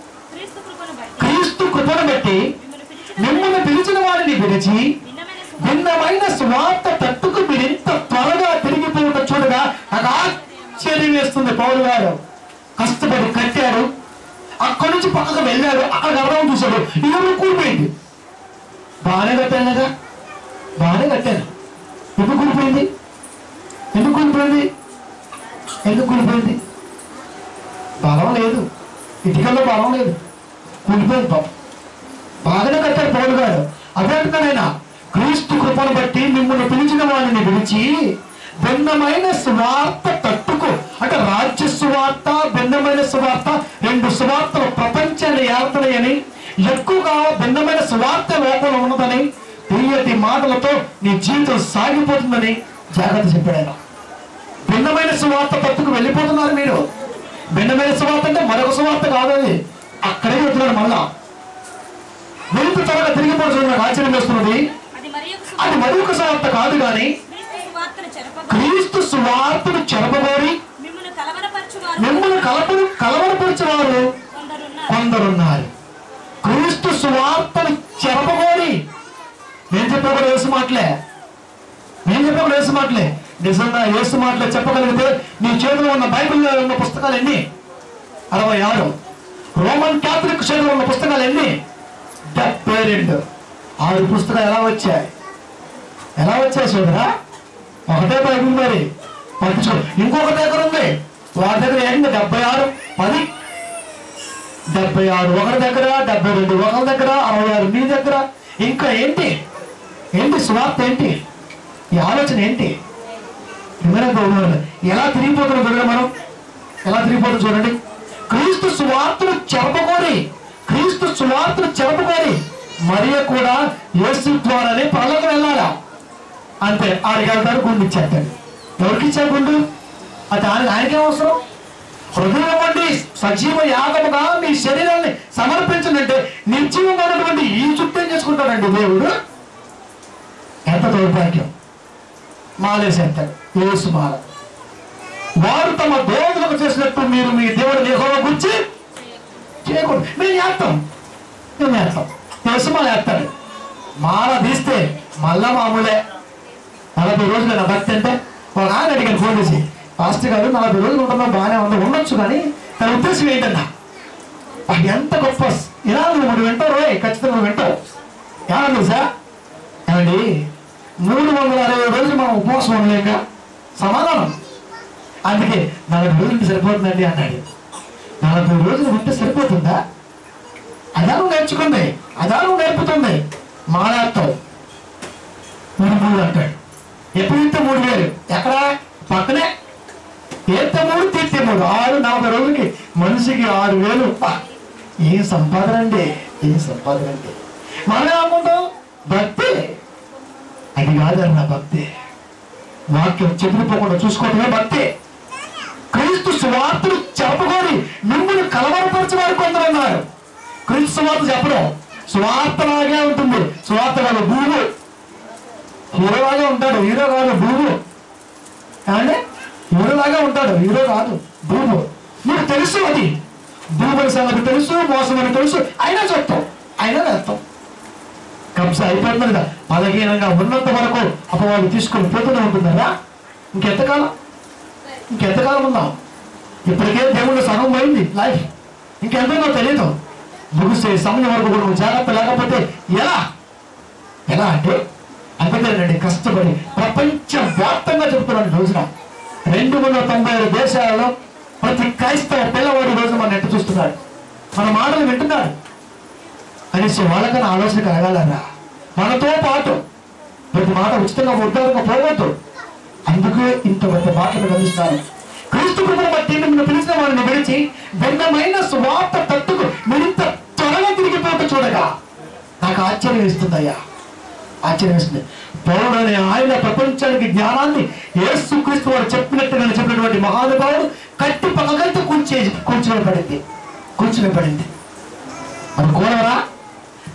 క్రీస్తు కృపను బట్టి మిమ్మల్ని పిలిచిన వారిని పిలిచి భిన్నమైన స్వార్థ తట్టుకు మీరు ఇంత త్వరగా తిరిగిపోయిన చూడగా నాకు ఆశ్చర్యం వేస్తుంది పౌరు గారు. కష్టపడి కట్టారు. అక్కడి నుంచి పక్కకు వెళ్ళారు అక్కడ గర్వం చూశాడు. ఇల్లు కూలిపోయింది. బాగానే కట్టాను కదా? బాగానే కట్టాను. ఎందుకు కూలిపోయింది? ఎందుకు కూలిపోయింది? ఎందుకు కూలిపోయింది? బలం లేదు. ఇటుకల్లో బలం లేదు. కూలిపోయింది పాపం. బాగానే కట్టారు పౌలు గారు అదే అంటున్నానైనా క్రీస్తు కృపను బట్టి మిమ్మల్ని పిలిచిన వారిని విడిచి భిన్నమైన స్వార్థ తట్టుకు. అంటే రాజ్య సువార్త భిన్నమైన సువార్త రెండు సువార్తలు ప్రపంచాన్ని ఏర్పడయని ఎక్కువగా భిన్నమైన స్వార్థ లోపల ఉన్నదని తీయటి మాటలతో నీ జీవితం సాగిపోతుందని జాగ్రత్త చెప్పాడు భిన్నమైన సువార్త పట్టుకు వెళ్ళిపోతున్నారు మీరు. భిన్నమైన సువార్త అంటే మరొక సువార్త కాదు అది. అక్కడే వెళ్తున్నాడు మళ్ళా. వెలుపు త్వరగా తిరిగిపోతుంది నాకు ఆశ్చర్యం వేస్తున్నది. అది మరి ఒక సువార్త కాదు కానీ క్రీస్తు సువార్తను చెరపబోరి మిమ్మల్ని కలపడు కలవరపరిచేవారు కొందరున్నారు. క్రీస్తు సువార్తను చెరపబోరి. నేను చెప్పేప్పుడు వేసు మాటలే. నేను చెప్పేప్పుడు వేసు మాటలే. నిజంగా వేసు మాటలే చెప్పగలిగితే నీ చేతిలో ఉన్న బైబిల్లో ఉన్న పుస్తకాలు ఎన్ని అరవై ఆరు. రోమన్ క్యాథలిక్ చేతిలో ఉన్న పుస్తకాలు ఎన్ని డెబ్బై రెండు. ఆరు పుస్తకాలు ఎలా వచ్చాయి? ఎలా వచ్చాయి చూడరా ఒకటే బైబిల్ మరి. పట్టించు ఇంకొక దగ్గర ఉంది. వాడి దగ్గర ఏంటి? డెబ్బై ఆరు. పది. డెబ్బై ఆరు. ఒకరి దగ్గర డెబ్బై రెండు. ఒకరి దగ్గర అరవై ఆరు. మీ దగ్గర. ఇంకా ఏంటి? ఏంటి సువార్త ఏంటి? ఈ ఆలోచన ఏంటి? ఎలా తిరిగిపోతున్నాం చూడండి మనం? ఎలా తిరిగిపోతుంది చూడండి. క్రీస్తు సువార్తను చెరపకోరి క్రీస్తు సువార్తను చెరపకోరి మరియ కూడా యేసు ద్వారానే పనులకు వెళ్ళాలా? అంతే ఆడికి వెళ్తాడు గుండు ఇచ్చేస్తాడు. ఎవరికి ఇచ్చాడు గుండు? అది ఆయన ఆయనకే అవసరం. హృదయం వంటి సజీవ యాగముగా మీ శరీరాన్ని సమర్పించనంటే నిర్జీవంగా ఉన్నటువంటి ఈ చుట్టం చేసుకుంటాడండి దేవుడు. ఎంత దౌర్భాగ్యం. మాలేసేస్తాడు. ఏసు మాల. వారు తమ దేవులకు చేసినట్టు మీరు మీ దేవుడు నిహోవ గురించి చేయకూడదు. మేము చేస్తాం మేము చేస్తాం యేసు మాల వేస్తాడు మాల తీస్తే మళ్ళా మామూలే. నలభై రోజులు నా భక్తి అంటే ఒక ఆయన అడిగాను ఫోన్ చేసి పాస్టర్ గారు నలభై రోజులు ఉంటుందో బాగానే ఉంది ఉండొచ్చు కానీ తన ఉద్దేశం ఏంటన్నా అది ఎంత గొప్ప ఇలా నువ్వు వింటావు రోయ్ ఖచ్చితంగా నువ్వు వింటావు. ఏమన్నా తెలుసా? ఏమండి మూడు వందల అరవై రోజులు మనం ఉపవాసం ఉండలేక సమాధానం. అందుకే నలభై రోజులు సరిపోతుందండి అన్నాడు. నలభై రోజులు ఉంటే సరిపోతుందా? అదానం నేర్చుకుంది అదా నేర్పుతుంది మానేస్తావు మూడు మూడు అంటాడు. ఎప్పుడు మూడు వేలు. ఎక్కడ? పక్కనే? ఎంత మూడు తీస్తే మూడు. ఆరు నలభై రోజులకి మనిషికి ఆరు వేలు. ఏం సంపాదన అండి? ఏం సంపాదన అండి? మనం ఏమనుకుంటాం భక్తి. అది కాదన్న భక్తి. వాక్యం చెప్పుకోకుండా చూసుకోవటమే భక్తి. క్రీస్తు స్వార్థులు చెప్పకొని మిమ్మల్ని కలవరపరచవారు కొందరు అన్నారు. క్రీస్తు సువార్త చెప్పడం. సువార్తలాగే ఉంటుంది. సువార్త కాదు భూమి. హీరోలాగా ఉంటాడు హీరో కాదు భూము. ఏమండి? హీరోలాగా ఉంటాడు హీరో కాదు భూము. నీకు తెలుసు అది. భూమని సంగతి తెలుసు మోసం అని తెలుసు అయినా చెప్తాం అయినా వేస్తాం కంస అయిపోయింది కదా బలహీనంగా ఉన్నంత వరకు అపవాదు తీసుకొని పోతూనే ఉంటుందా ఇంకెంతకాలం? ఇంకెంతకాలం ఉన్నాం ఇప్పటికే దేవుడు సగం పోయింది లైఫ్. ఇంకెంతనో తెలియదు ముగిసే సమయం వరకు కూడా జాగ్రత్త లేకపోతే ఎలా? ఎలా అంటే అందుకేనండి కష్టపడి ప్రపంచ వ్యాప్తంగా చెప్తున్నాను రోజున. రెండు వందల తొంభై ఐదు దేశాలలో ప్రతి క్రైస్తవ పిల్లవాడు రోజు మన ఎట్టు చూస్తున్నాడు? మన మాటలు వింటున్నాడు. కనీసం వాళ్ళకన్నా ఆలోచన కలగాలరా? మనతో పాటు ప్రతి మాట ఉచితంగా ఉద్యోగంగా పోవద్దు. అందుకే ఇంత పెద్ద మాటలు గమనిస్తారు క్రీస్తు కుటుంబం బట్టి నిన్ను పిలిచిన వారిని విడిచి భిన్నమైన స్వార్థ తట్టుకు మరింత త్వరగా తిరిగిపోతూ చూడగా. నాకు ఆశ్చర్యం ఇస్తుందయ్యా ఆశ్చర్యస్తుంది పౌరుడు అనే ఆయన ప్రపంచానికి జ్ఞానాన్ని ఏసుక్రీస్తు వారు చెప్పినట్టుగా చెప్పినటువంటి మహానుభావుడు కట్టి పక్కకైతే కూర్చే కూర్చోబడింది. పడింది అది కోరవరా?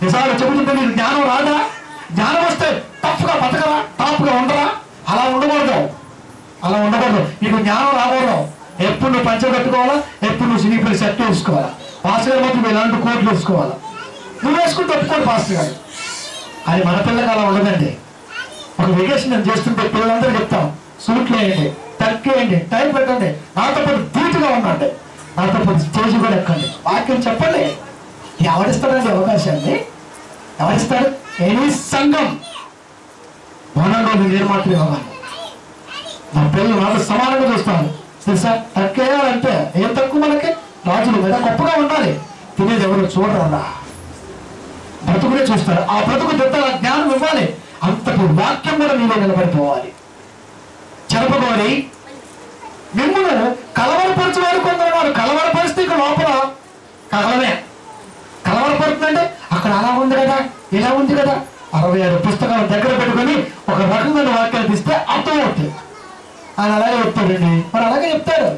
నిజాలు చెబుతుంటే నీకు జ్ఞానం రాదా? జ్ఞానం వస్తే టఫ్గా బతకరా? టాప్గా ఉండరా? అలా ఉండకూడదు. అలా ఉండకూడదు. నీకు జ్ఞానం రాకూడదు. ఎప్పుడు నువ్వు పంచ కట్టుకోవాలా? ఎప్పుడు నువ్వు సినీ సెట్ వేసుకోవాలా? పాస్టర్ గారు మాత్రం ఇలాంటి కోట్లు వేసుకోవాలా? నువ్వు వేసుకుని తప్పుకోడు పాస్టర్ గారు. అది మన పిల్లకి అలా ఉండదండి. ఒక వెకేషన్ నేను చేస్తుంటే పిల్లలందరూ చెప్తాం సూట్లు వేయండి తక్కువేయండి టైం పెట్టండి నాతో పాటు ధీటుగా ఉండండి. నాతో పాటు స్టేజ్ కూడా ఎక్కండి. వాక్యం చెప్పండి. ఎవరిస్తాడండి అవకాశాన్ని? ఎవరిస్తాడు? ఎనీ సంఘం. మనలో నేను మాత్రం ఇవ్వగాను నా పిల్లలు నాతో సమానంగా చూస్తాను తెలుసా? తక్కువేయాలంటే ఏం తక్కువ మనకి? రాజులు కదా గొప్పగా ఉండాలి. తినేది ఎవరు? చూడరా? బ్రతుకునే చూస్తారు. ఆ బ్రతుకు దిద్దాల జ్ఞానం ఇవ్వాలి. అంతకు వాక్యం కూడా మీలో నిలబడిపోవాలి. చెరపబోని మిమ్మల్ని కలవరపరచు వారు కొందరు కలవరపరిస్తే ఇక లోపల కలవమే కలవరపడుతుందంటే అక్కడ అలా ఉంది కదా ఇలా ఉంది కదా. అరవై ఆరు పుస్తకాలు దగ్గర పెట్టుకొని ఒక రకమైన వాక్యాలు తీస్తే అర్థం అవుతుంది ఆయన అలాగే చెప్తాడండి. మరి అలాగే చెప్తాడు.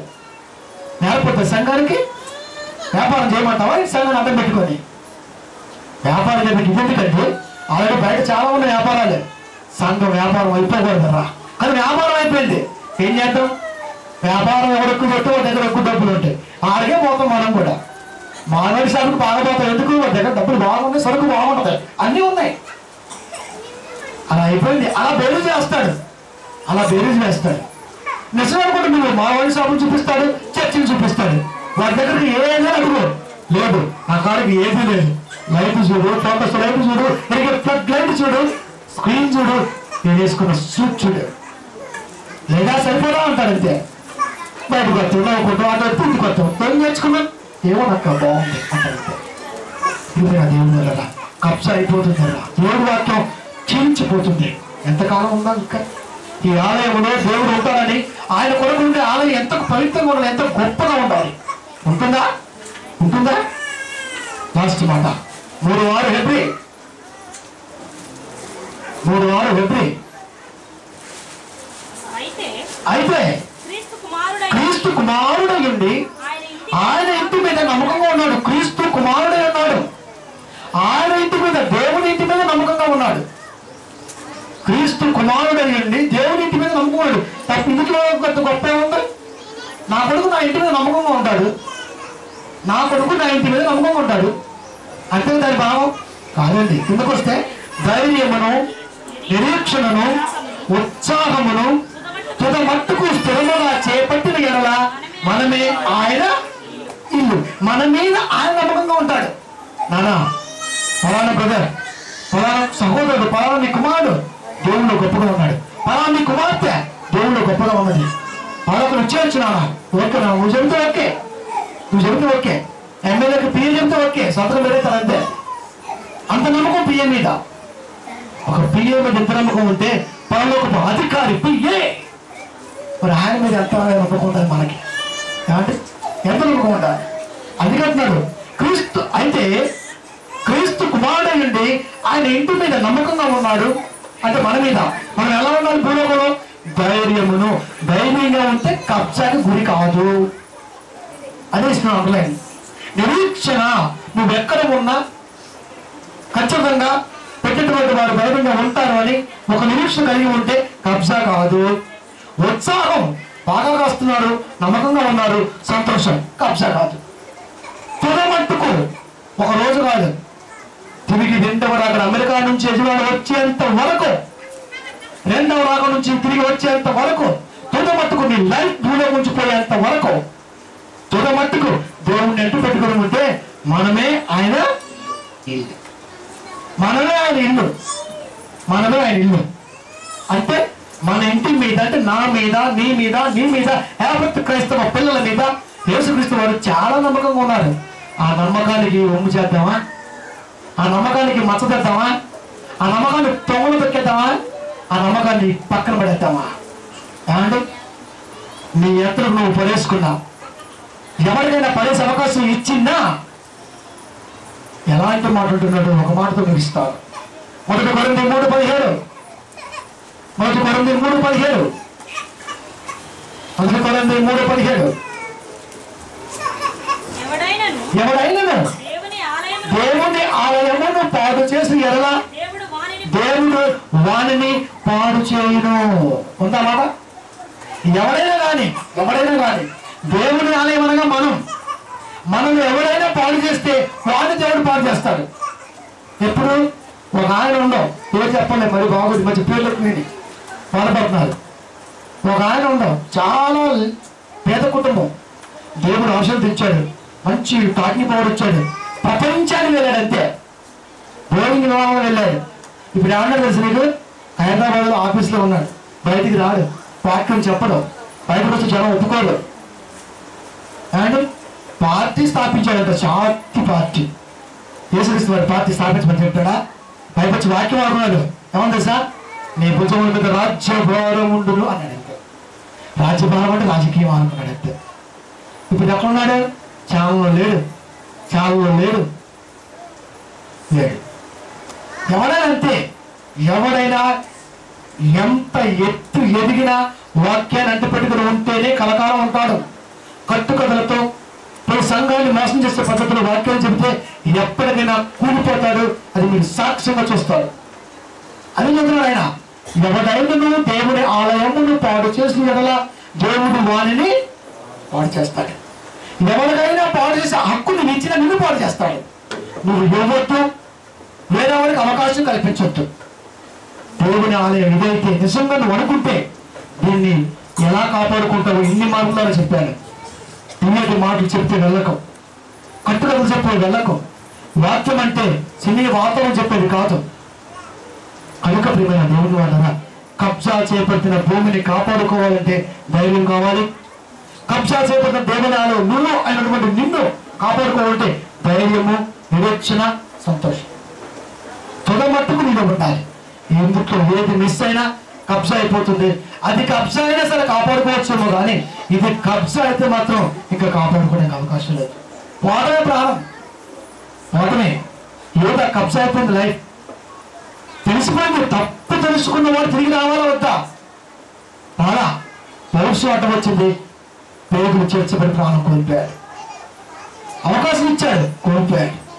నేర్పడుతుంది సంఘానికి వ్యాపారం చేయమంటావా? సంఘాన్ని అడ్డం పెట్టుకొని? వ్యాపారం చేయడానికి ఇబ్బంది ఎందుకంటే ఆల్రెడీ బయట చాలా ఉన్నాయి వ్యాపారాలు. సంఘం వ్యాపారం అయిపోకూడదురా అది వ్యాపారం అయిపోయింది. ఏం చేద్దాం? వ్యాపారం ఎవరెక్కు పెట్టు పెట్టి దగ్గర ఎక్కువ డబ్బులు ఉంటాయి. ఆడికే పోతాం మనం కూడా. మానవుడి సరుకు బాగా ఎందుకు? వాడి దగ్గర డబ్బులు బాగున్నాయి సరుకు బాగుంటుంది అన్నీ ఉన్నాయి. అలా అయిపోయింది. అలా బేరీజ్ చేస్తాడు అలా బెరుజు వేస్తాడు. నిజం అనుకుంటే మీరు మానవుడి షాపులు చూపిస్తాడు చర్చిని చూపిస్తాడు. వారి దగ్గరికి ఏదైనా అడుగు. లేదు. నా కాడికి ఏది లేదు. లైట్ చూడు ఫోకస్ లైట్ చూడు ఇక ఫ్లడ్ లైట్ చూడు స్క్రీన్ చూడు నేను వేసుకున్న సూట్ చూడు. లేదా సరిపోదా అంటాడు అంతే. బయటకు వస్తాం నవ్వుకుంటాం అటు వచ్చి వస్తాం ఏం నేర్చుకున్నాం ఏమో నాకు బాగుంది అంటాడు ఇది నా దేవుని వల్ల కప్స అయిపోతుంది అలా దేవుడి వాక్యం క్షీణించిపోతుంది. ఎంతకాలం ఉందా ఇంకా? ఈ ఆలయంలో దేవుడు ఉంటాడని ఆయన కొరకు ఉండే ఆలయం ఎంత పవిత్రంగా ఉండాలి ఎంత గొప్పగా ఉండాలి. ఉంటుందా? ఉంటుందా? లాస్ట్ మాట. మూడు వారు హెబ్రి. మూడు వారు హెబ్రి. అయితే క్రీస్తు కుమారుడై క్రీస్తు కుమారుడై ఉండి ఆయన ఇంటి మీద నమ్మకంగా ఉన్నాడు. క్రీస్తు కుమారుడే ఉన్నాడు. ఆయన ఇంటి మీద దేవుని ఇంటి మీద నమ్మకంగా ఉన్నాడు. క్రీస్తు కుమారుడు అయ్యండి దేవుని ఇంటి మీద నమ్మకం ఉన్నాడు. తప్ప ఇంటిలో కొంత గొప్ప ఏముంది నా కొడుకు నా ఇంటి మీద నమ్మకంగా ఉంటాడు. నా కొడుకు నా ఇంటి మీద నమ్మకంగా ఉంటాడు. అంటే దాని భావం? కాదండి. కిందకు వస్తే ధైర్యమును నిరీక్షణను ఉత్సాహమును తుద మట్టుకు స్థిరముగా చేపట్టిన ఎడల మనమే ఆయన ఇల్లు. మన మీద ఆయన నమ్మకంగా ఉంటాడు. నానా పలానా బ్రదర్ పలానా సహోదరుడు పలానా నీ కుమారుడు దేవుడు గొప్పగా ఉన్నాడు. పలానా నీ కుమార్తె దేవుడు గొప్పగా ఉన్నది. పలాకు వచ్చేయచ్చు నాన్న ఓకే నా నువ్వు చెబితే ఓకే. నువ్వు చెబితే ఓకే. ఎమ్మెల్యేకి పిఏ ఓకే స్వతంత్రం పెడతాను అంతే. అంత నమ్మకం పిఏ మీద. ఒక పిఏ మీద ఎంత నమ్మకం ఉంటే పరలోకపు అధికారి పిఏ. మరి ఆయన మీద ఎంత నమ్మకం ఉంటుంది మనకి? అంటే ఎంత నమ్మకం ఉండాలి? అది కట్టినాడు క్రీస్తు అయితే క్రీస్తు కుమారుడు నుండి ఆయన ఇంటి మీద నమ్మకంగా ఉన్నాడు. అంటే మన మీద. మనం ఎలా ఉండాలి భూలోకంలో ధైర్యమును ధైర్యంగా ఉంటే కబ్జాకి గురి కాదు. అదే ఇస్తున్నాం అంటలేదు నిరీక్షణ నువ్వు ఎక్కడ ఉన్నా ఖచ్చితంగా పెట్టినటువంటి వారు ధైర్యంగా ఉంటారు అని ఒక నిరీక్షణ కలిగి ఉంటే కబ్జా కాదు. ఉత్సాహం బాగా కాస్తున్నారు నమ్మకంగా ఉన్నాడు సంతోషం కబ్జా కాదు. తుదమట్టుకు ఒక రోజు కాదు. తిరిగి రెండవ రాక అమెరికా నుంచి యజమాని వచ్చేంత వరకు రెండవ రాక నుంచి తిరిగి వచ్చేంత వరకు తుదమట్టుకు నీ లైఫ్ దూరం ఉంచిపోయేంత వరకు తుద మట్టుకు. దేవుణ్ణి ఎంటు పెట్టుకుని ఉంటే మనమే ఆయన ఇల్లు. మనమే ఆయన ఇల్లు. మనమే ఆయన ఇల్లు. అంటే మన ఇంటి మీద అంటే నా మీద నీ మీద నీ మీద యావత్ క్రైస్తవ పిల్లల మీద యేసుక్రీస్తు వారు చాలా నమ్మకంగా ఉన్నారు. ఆ నమ్మకానికి ఒమ్ము చేద్దామా? ఆ నమ్మకానికి మచ్చదేద్దామా ఆ నమ్మకాన్ని తొంగలు పెట్టేద్దామా ఆ నమ్మకాన్ని పక్కన పడేద్దామా ఏమండి? నీ ఎత్తలు నువ్వు పడేసుకున్నావు. ఎవరికైనా పడేసే అవకాశం ఇచ్చిందా? ఎలాంటి మాట్లాడుతున్నాడు ఒక మాటతో ముగిస్తారు మొదటి కొరింది మూడు పదిహేడు. మొదటి కొరింది మూడు పదిహేడు. మొదటి కొరింది మూడు పదిహేడు. ఎవడైనా దేవుని ఆలయమును పాడు చేసి ఎడలా దేవుడు వానిని పాడు చేయను. ఉందా మాట? ఎవడైనా కానీ ఎవడైనా కానీ దేవుని ఆలయం అనగా మనం. మనం ఎవరైనా పాడు చేస్తే వాడిని దేవుడు పాడు చేస్తాడు. ఎప్పుడు? ఒక ఆయన ఉండవు. ఏ చెప్పలే మరి బాగుంది. మంచి పేర్లకు నేను బాధపడుతున్నారు. ఒక ఆయన ఉండవు. చాలా పేద కుటుంబం. దేవుడు ఔషధం తెచ్చాడు. మంచి టాకింగ్ పవర్ వచ్చాడు ప్రపంచానికి వెళ్ళాడు అంతే. బోరింగ్ వివాహం వెళ్ళాడు. ఇప్పుడు ఏమన్నా తెలుసు నీకు? హైదరాబాద్లో ఆఫీస్లో ఉన్నాడు. బయటికి రాడు. వాక్యం చెప్పడు. బయటకు వచ్చి జనం ఒప్పుకోడు అండ్ పార్టీ స్థాపించాడంట శాంతి పార్టీ. యేసుక్రీస్తు వారి పార్టీ స్థాపించమని చెప్పాడా? పైపచ్చి వాక్యం ఆడుకున్నాడు. ఏమంది సార్ నీ భుజముల మీద రాజ్యభారం ఉండును అన్నాడు అంతే రాజ్యభారం అంటే రాజకీయం అనుకున్నాడు అంతే. ఇప్పుడు ఎక్కడున్నాడు ఉన్నాడు? లేడు. చాలలో లేడు. లేడు. ఎవడైనా అంతే. ఎవడైనా ఎంత ఎత్తు ఎదిగినా వాక్యాన్ని అంటిపెట్టుకుని ఉంటేనే కలకాలం ఉంటాడు. కట్టుకథలతో పలు సంఘాన్ని మోసం చేసే పద్ధతిలో వాక్యాలు చెబితే ఎప్పటికైనా కూలిపోతాడు. అది మీరు సాక్ష్యంగా చూస్తారు. అని చెప్తున్నాడు ఆయన. ఎవడైనను దేవుని ఆలయమును పాడు చేసిన ఎడల దేవుడు వాణిని పాడు చేస్తాడు. ఎవరికైనా పాడు చేసే హక్కుని ఇచ్చిన నిన్ను పాడు చేస్తాడు. నువ్వు ఇవ్వద్దు. వేరే వాడికి అవకాశం కల్పించొద్దు. దేవుని ఆలయం ఇదైతే నిజంగా నువ్వు అనుకుంటే దీన్ని ఎలా కాపాడుకుంటావు? ఇన్ని మార్పులు చెప్పాను. ఇన్నటి మాటలు చెప్తే వెళ్ళకం. కట్టుకథలు చెప్పే వెళ్ళకం. వాక్యం అంటే సినీ వాతావరణం చెప్పేది కాదు. కనుక ప్రియమైన దేవుని వాళ్ళరా కబ్జా చేపట్టిన భూమిని కాపాడుకోవాలంటే ధైర్యం కావాలి. కబ్జా చేపట్టిన దేవనాలు నువ్వు అయినటువంటి నిన్ను కాపాడుకోవాలంటే ధైర్యము వివేచన సంతోషం. తుద మట్టుకు నీలో ఉండాలి ఎందుకు? ఏది మిస్ అయినా కబ్జా అయిపోతుంది. అది కబ్జా అయినా సరే కాపాడుకోవచ్చేమో కానీ ఇది కబ్జా అయితే మాత్రం ఇంకా కాపాడుకునే అవకాశం లేదు. పోవడమే ప్రాణం. పోవడమే. యువత కబ్జా అయిపోయింది లైఫ్. తెలిసిపోయింది. తప్పు తెలుసుకున్న వాడు తిరిగి రావాలా వద్దా? బాగా పౌరుషం అడ్డం వచ్చింది. పేగులు చేర్చబడి ప్రాణం కోల్పోయాడు. అవకాశం ఇచ్చాడు. కోల్పోయాడు.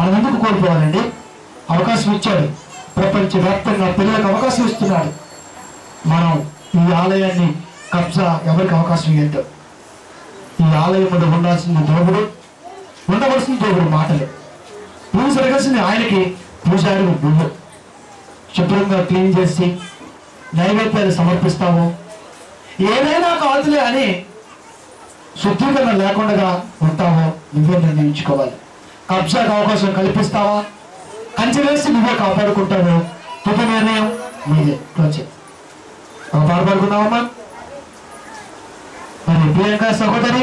మనం ఎందుకు కోల్పోవాలండి? అవకాశం ఇచ్చాడు. ప్రపంచవ్యాప్తంగా పిల్లలకు అవకాశం ఇస్తున్నాడు. మనం ఈ ఆలయాన్ని కబ్జా ఎవరికి అవకాశం ఏంటో ఈ ఆలయం మీద ఉండాల్సిన దేవుడు ఉండవలసిన దేవుడు మాటలు. పూజ జరగాల్సింది ఆయనకి పూజారి గుళ్ళు శుభ్రంగా క్లీన్ చేసి నైవేద్యాలు సమర్పిస్తాము. ఏదైనా కాదులే అని శుద్ధీకరణ లేకుండా ఉంటామో. నువ్వే నిర్ణయించుకోవాలి. కబ్జాకు అవకాశం కల్పిస్తావా? కంచె వేసి నువ్వే కాపాడుకుంటావు. తుది నిర్ణయం మీదే క్లోజ్ చేయి. ఒక పాట పాడుకుందామమ్మా మరి ప్రియాంక సహోదరి